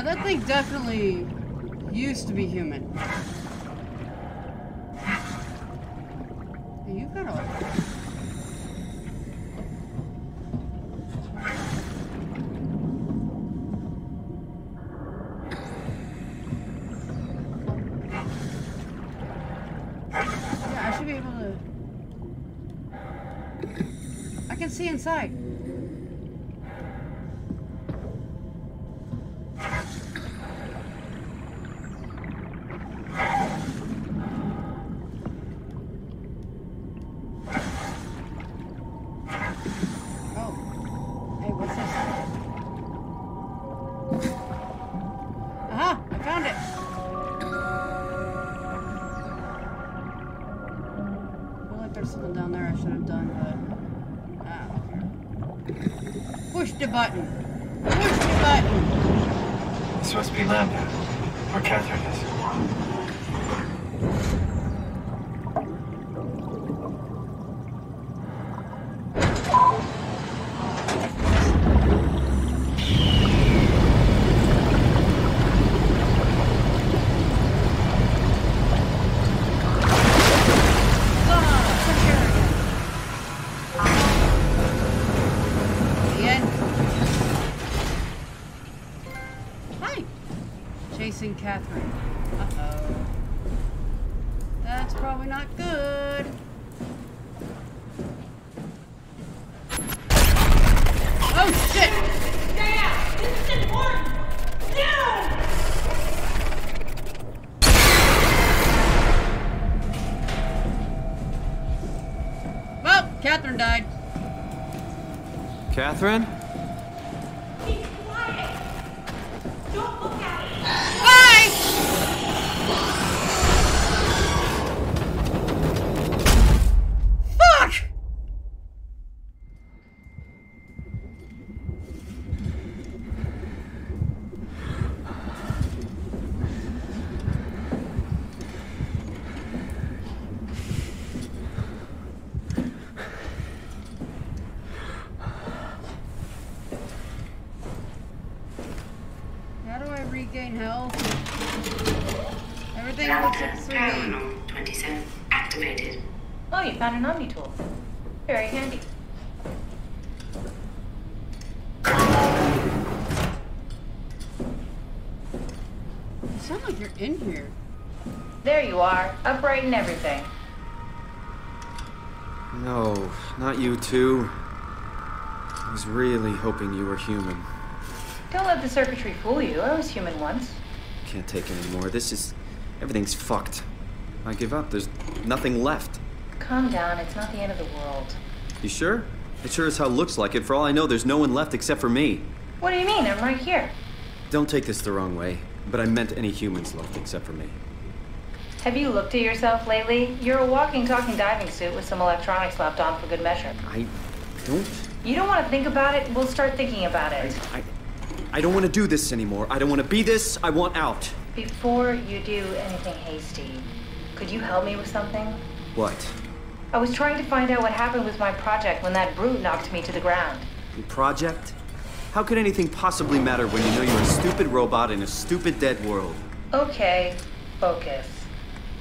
That thing definitely used to be human. You gotta. Yeah, I should be able to. I can see inside. Catherine? Regain health? Everything looks like 3D. Terminal 27 activated. Oh, you found an Omni tool. Very handy. You sound like you're in here. There you are, upright and everything. No, not you too. I was really hoping you were human. Don't let the circuitry fool you. I was human once. Can't take anymore. This is. Everything's fucked. I give up. There's nothing left. Calm down. It's not the end of the world. You sure? It sure as hell looks like it. For all I know, there's no one left except for me. What do you mean? I'm right here. Don't take this the wrong way, but I meant any humans left except for me. Have you looked at yourself lately? You're a walking, talking diving suit with some electronics slapped on for good measure. I don't. You don't want to think about it? We'll start thinking about it. I. I don't want to do this anymore. I don't want to be this. I want out. Before you do anything hasty, could you help me with something? What? I was trying to find out what happened with my project when that brute knocked me to the ground. Your project? How could anything possibly matter when you know you're a stupid robot in a stupid dead world? Okay, focus.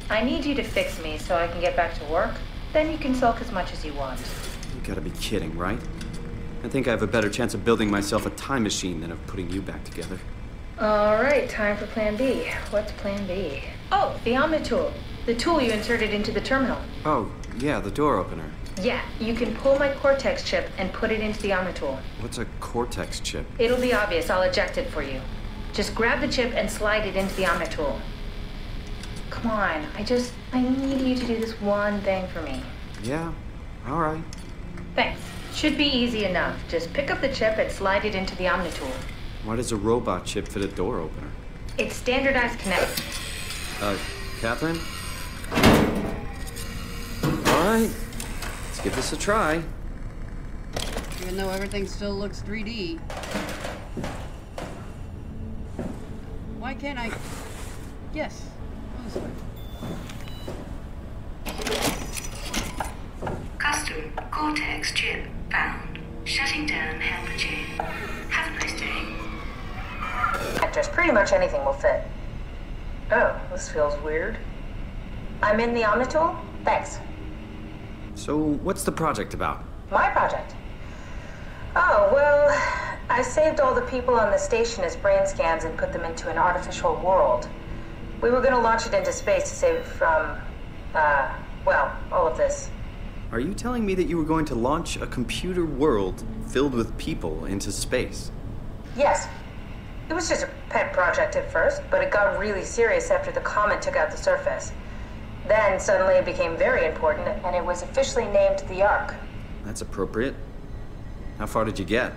I need you to fix me so I can get back to work. Then you can sulk as much as you want. You gotta be kidding, right? I think I have a better chance of building myself a time machine than of putting you back together. All right, time for Plan B. What's Plan B? Oh, the Omni tool. The tool you inserted into the terminal. Oh, yeah, the door opener. Yeah, you can pull my Cortex chip and put it into the Omni tool. What's a Cortex chip? It'll be obvious. I'll eject it for you. Just grab the chip and slide it into the Omni tool. Come on, I just I need you to do this one thing for me. Yeah, alright. Thanks. Should be easy enough. Just pick up the chip and slide it into the Omni tool. Why does a robot chip fit a door opener? It's standardized connect. Uh, Catherine? Alright, let's give this a try. Even though everything still looks 3D. Why can't I? Yes. This way. Custom Cortex chip found. Shutting down helper chain. Have a nice day. Just pretty much anything will fit. Oh, this feels weird. I'm in the Omni tool? Thanks. So, what's the project about? My project. Oh, well, I saved all the people on the station as brain scans and put them into an artificial world. We were gonna launch it into space to save it from, uh, well, all of this. Are you telling me that you were going to launch a computer world filled with people into space? Yes. It was just a pet project at first, but it got really serious after the comet took out the surface. Then suddenly it became very important, and it was officially named the Ark. That's appropriate. How far did you get?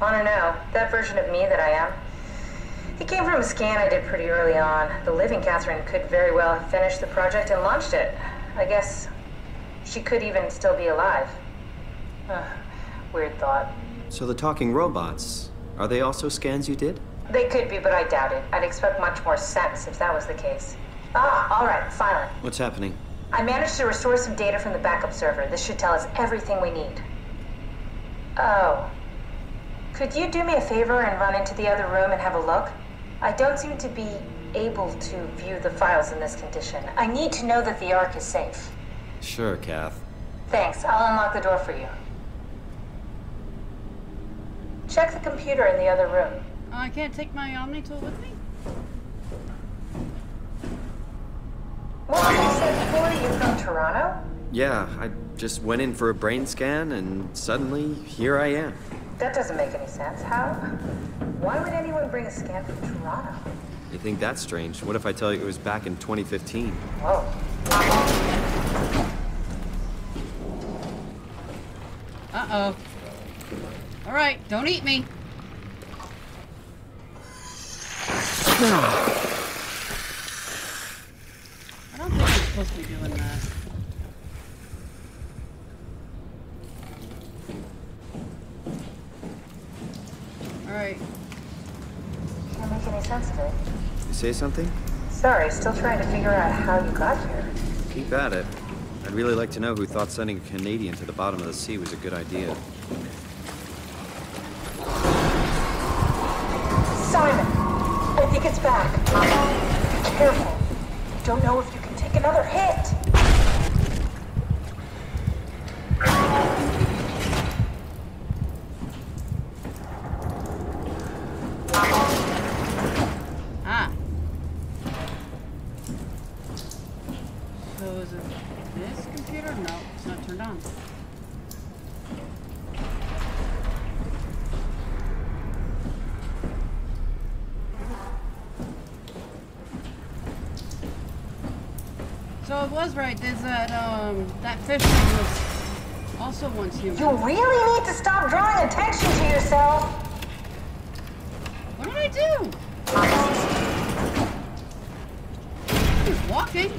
I don't know. That version of me that I am. It came from a scan I did pretty early on. The living Catherine could very well have finished the project and launched it. I guess She could even still be alive. Weird thought. So the talking robots, are they also scans you did? They could be, but I doubt it. I'd expect much more sense if that was the case. Ah, all right, finally. What's happening? I managed to restore some data from the backup server. This should tell us everything we need. Oh. Could you do me a favor and run into the other room and have a look? I don't seem to be able to view the files in this condition. I need to know that the Ark is safe. Sure, Kath. Thanks. I'll unlock the door for you. Check the computer in the other room. I can't take my Omni tool with me? What you said before, you from Toronto? Yeah, I just went in for a brain scan and suddenly here I am. That doesn't make any sense. How? Why would anyone bring a scan from Toronto? You think that's strange? What if I tell you it was back in 2015? Whoa. Uh-oh. All right, don't eat me. I don't think I'm supposed to be doing that. All right. Can't make any sense of it. You say something? Sorry, still trying to figure out how you got here. Keep at it. I'd really like to know who thought sending a Canadian to the bottom of the sea was a good idea. Simon! I think it's back. Be careful. Don't know if you can take another hit. Ah. So is it this computer? No, it's not turned on. So it was right. There's that um that fish thing was also once human. You really need to stop drawing attention to yourself. What did I do? He's walking.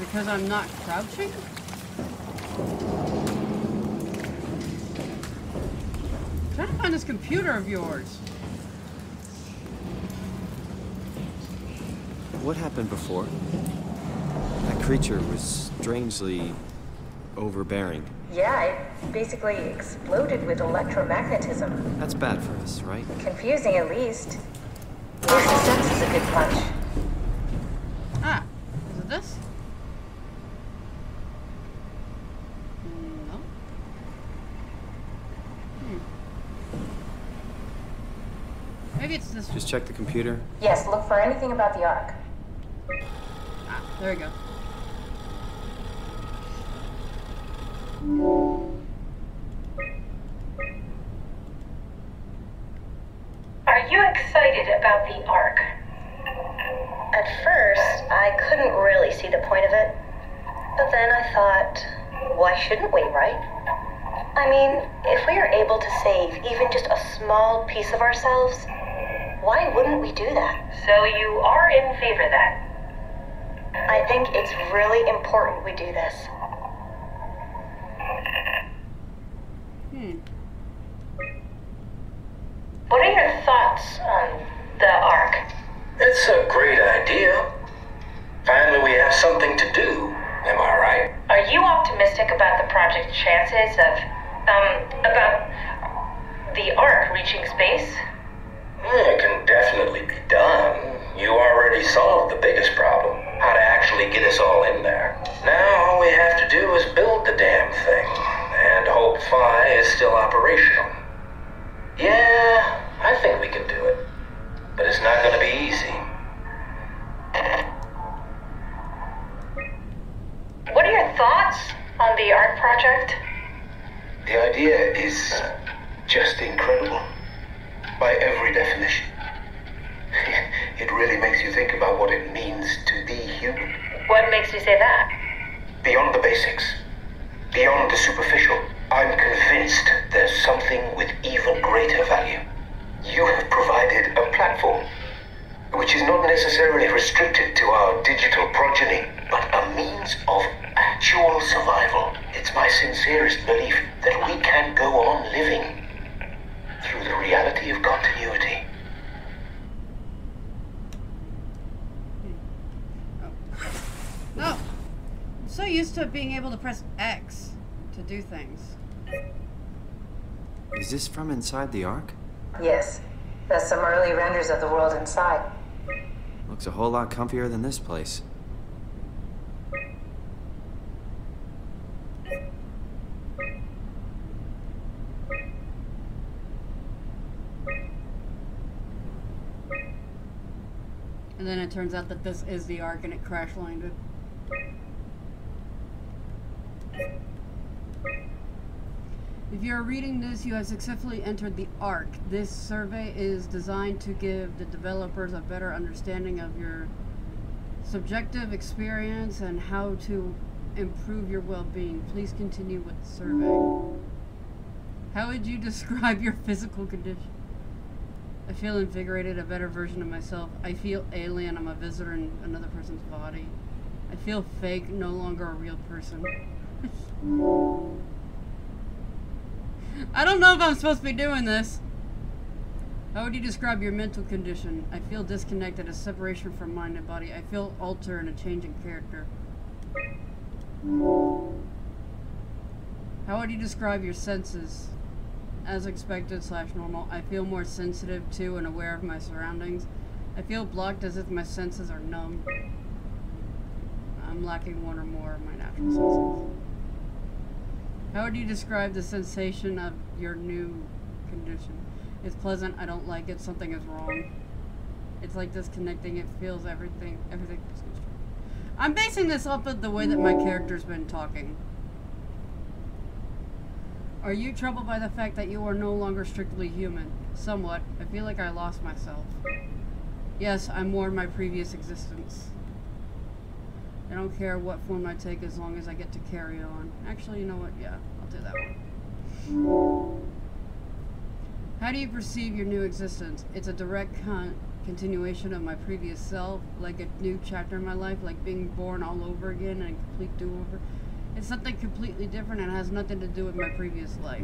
Because I'm not crouching? I'm trying to find this computer of yours. What happened before? That creature was strangely overbearing. Yeah, it basically exploded with electromagnetism. That's bad for us, right? Confusing at least. Force of sense is a good punch. Ah, is it this? No. Hmm. Maybe it's this. Just check the computer. Yes, look for anything about the Ark. There we go. Really important we do this. Is this from inside the Ark? Yes. That's some early renders of the world inside. Looks a whole lot comfier than this place. And then it turns out that this is the Ark and it crash landed. If you are reading this, you have successfully entered the ARC. This survey is designed to give the developers a better understanding of your subjective experience and how to improve your well-being. Please continue with the survey. How would you (laughs) describe your physical condition? I feel invigorated, a better version of myself. I feel alien, I'm a visitor in another person's body. I feel fake, no longer a real person. (laughs) I don't know if I'm supposed to be doing this. How would you describe your mental condition? I feel disconnected, a separation from mind and body. I feel alter and a change in character. How would you describe your senses? As expected slash normal. I feel more sensitive to and aware of my surroundings. I feel blocked as if my senses are numb. I'm lacking one or more of my natural senses. How would you describe the sensation of your new condition? It's pleasant. I don't like it. Something is wrong. It's like disconnecting. It feels everything. Everything. I'm basing this off of the way that my character's been talking. Are you troubled by the fact that you are no longer strictly human? Somewhat. I feel like I lost myself. Yes, I'm more in my previous existence. I don't care what form I take as long as I get to carry on. Actually, you know what? Yeah, I'll do that one. How do you perceive your new existence? It's a direct con continuation of my previous self, like a new chapter in my life, like being born all over again and a complete do-over. It's something completely different and has nothing to do with my previous life.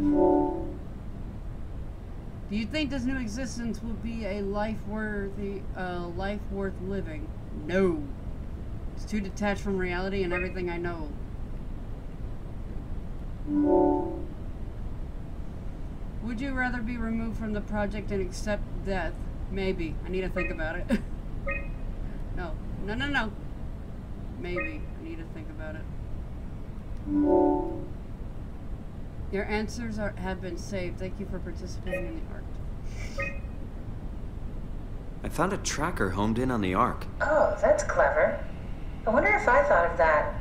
Do you think this new existence will be a life worthy, uh, life worth living? No. It's too detached from reality and everything I know. Would you rather be removed from the project and accept death? Maybe. I need to think about it. (laughs) no. No, no, no. Maybe. I need to think about it. Your answers are, have been saved. Thank you for participating in the ARC. I found a tracker homed in on the ARC. Oh, that's clever. I wonder if I thought of that.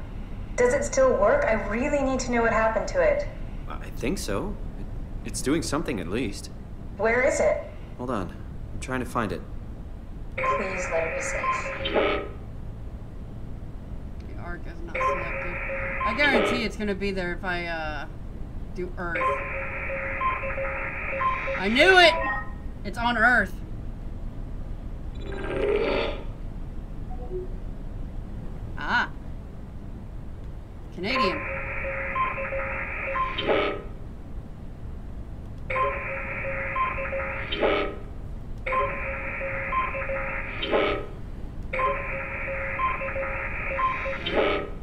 Does it still work? I really need to know what happened to it. I think so. It's doing something at least. Where is it? Hold on. I'm trying to find it. Please let it be safe. The arc is not selected. I guarantee it's gonna be there if I uh, do Earth. I knew it! It's on Earth. Ah. Canadian.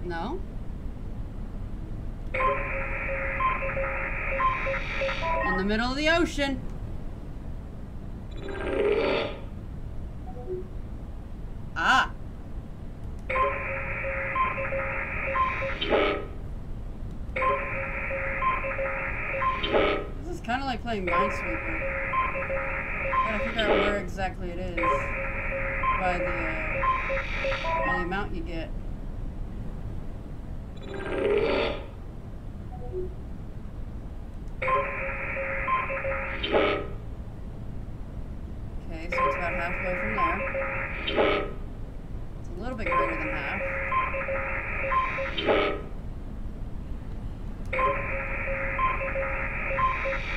No? In the middle of the ocean. Ah. Kind of like playing Minesweeper. Gotta figure out where exactly it is by the, uh, by the amount you get. Okay, so it's about halfway from there. It's a little bit greater than half.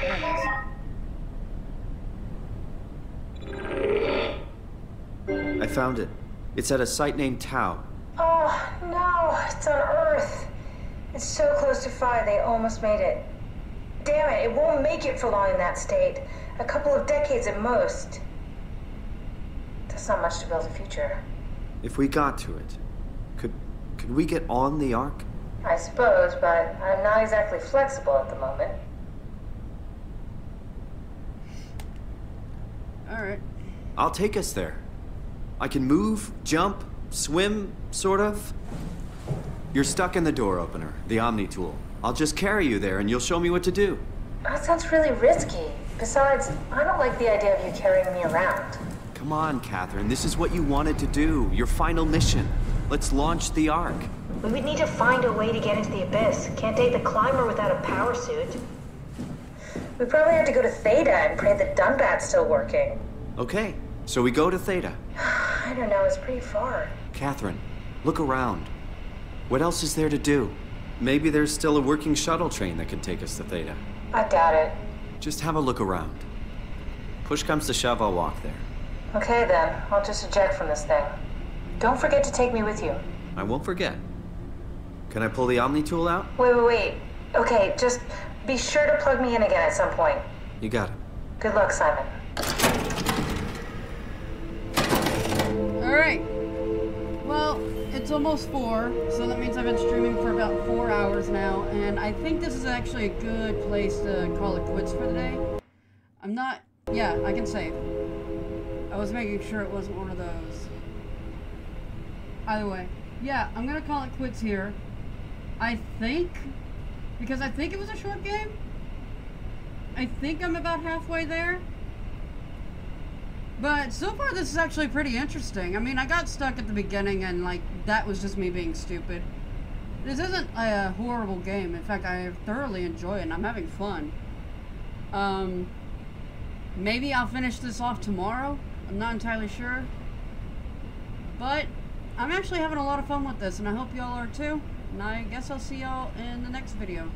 There it is. I found it. It's at a site named Tau. Oh, no, it's on Earth. It's so close to Phi, they almost made it. Damn it, it won't make it for long in that state. A couple of decades at most. That's not much to build a future. If we got to it, could could we get on the Ark? I suppose, but I'm not exactly flexible at the moment. Alright. I'll take us there. I can move, jump, swim, sort of. You're stuck in the door opener, the Omni tool. I'll just carry you there and you'll show me what to do. That sounds really risky. Besides, I don't like the idea of you carrying me around. Come on, Catherine. This is what you wanted to do. Your final mission. Let's launch the Ark. We would need to find a way to get into the Abyss. Can't take the climber without a power suit. We probably have to go to Theta and pray that Dunbat's still working. Okay, so we go to Theta. (sighs) I don't know, it's pretty far. Catherine, look around. What else is there to do? Maybe there's still a working shuttle train that can take us to Theta. I doubt it. Just have a look around. Push comes to shove, I'll walk there. Okay then, I'll just eject from this thing. Don't forget to take me with you. I won't forget. Can I pull the Omni tool out? Wait, wait, wait. Okay, just be sure to plug me in again at some point. You got it. Good luck, Simon. Alright. Well, it's almost four, so that means I've been streaming for about four hours now, and I think this is actually a good place to call it quits for the day. I'm not... Yeah, I can save. I was making sure it wasn't one of those. Either way. Yeah, I'm gonna call it quits here. I think... Because I think it was a short game. I think I'm about halfway there. But so far, this is actually pretty interesting. I mean, I got stuck at the beginning, and like that was just me being stupid. This isn't a horrible game. In fact, I thoroughly enjoy it, and I'm having fun. Um, maybe I'll finish this off tomorrow. I'm not entirely sure. But I'm actually having a lot of fun with this, and I hope y'all are too. And I guess I'll see y'all in the next video.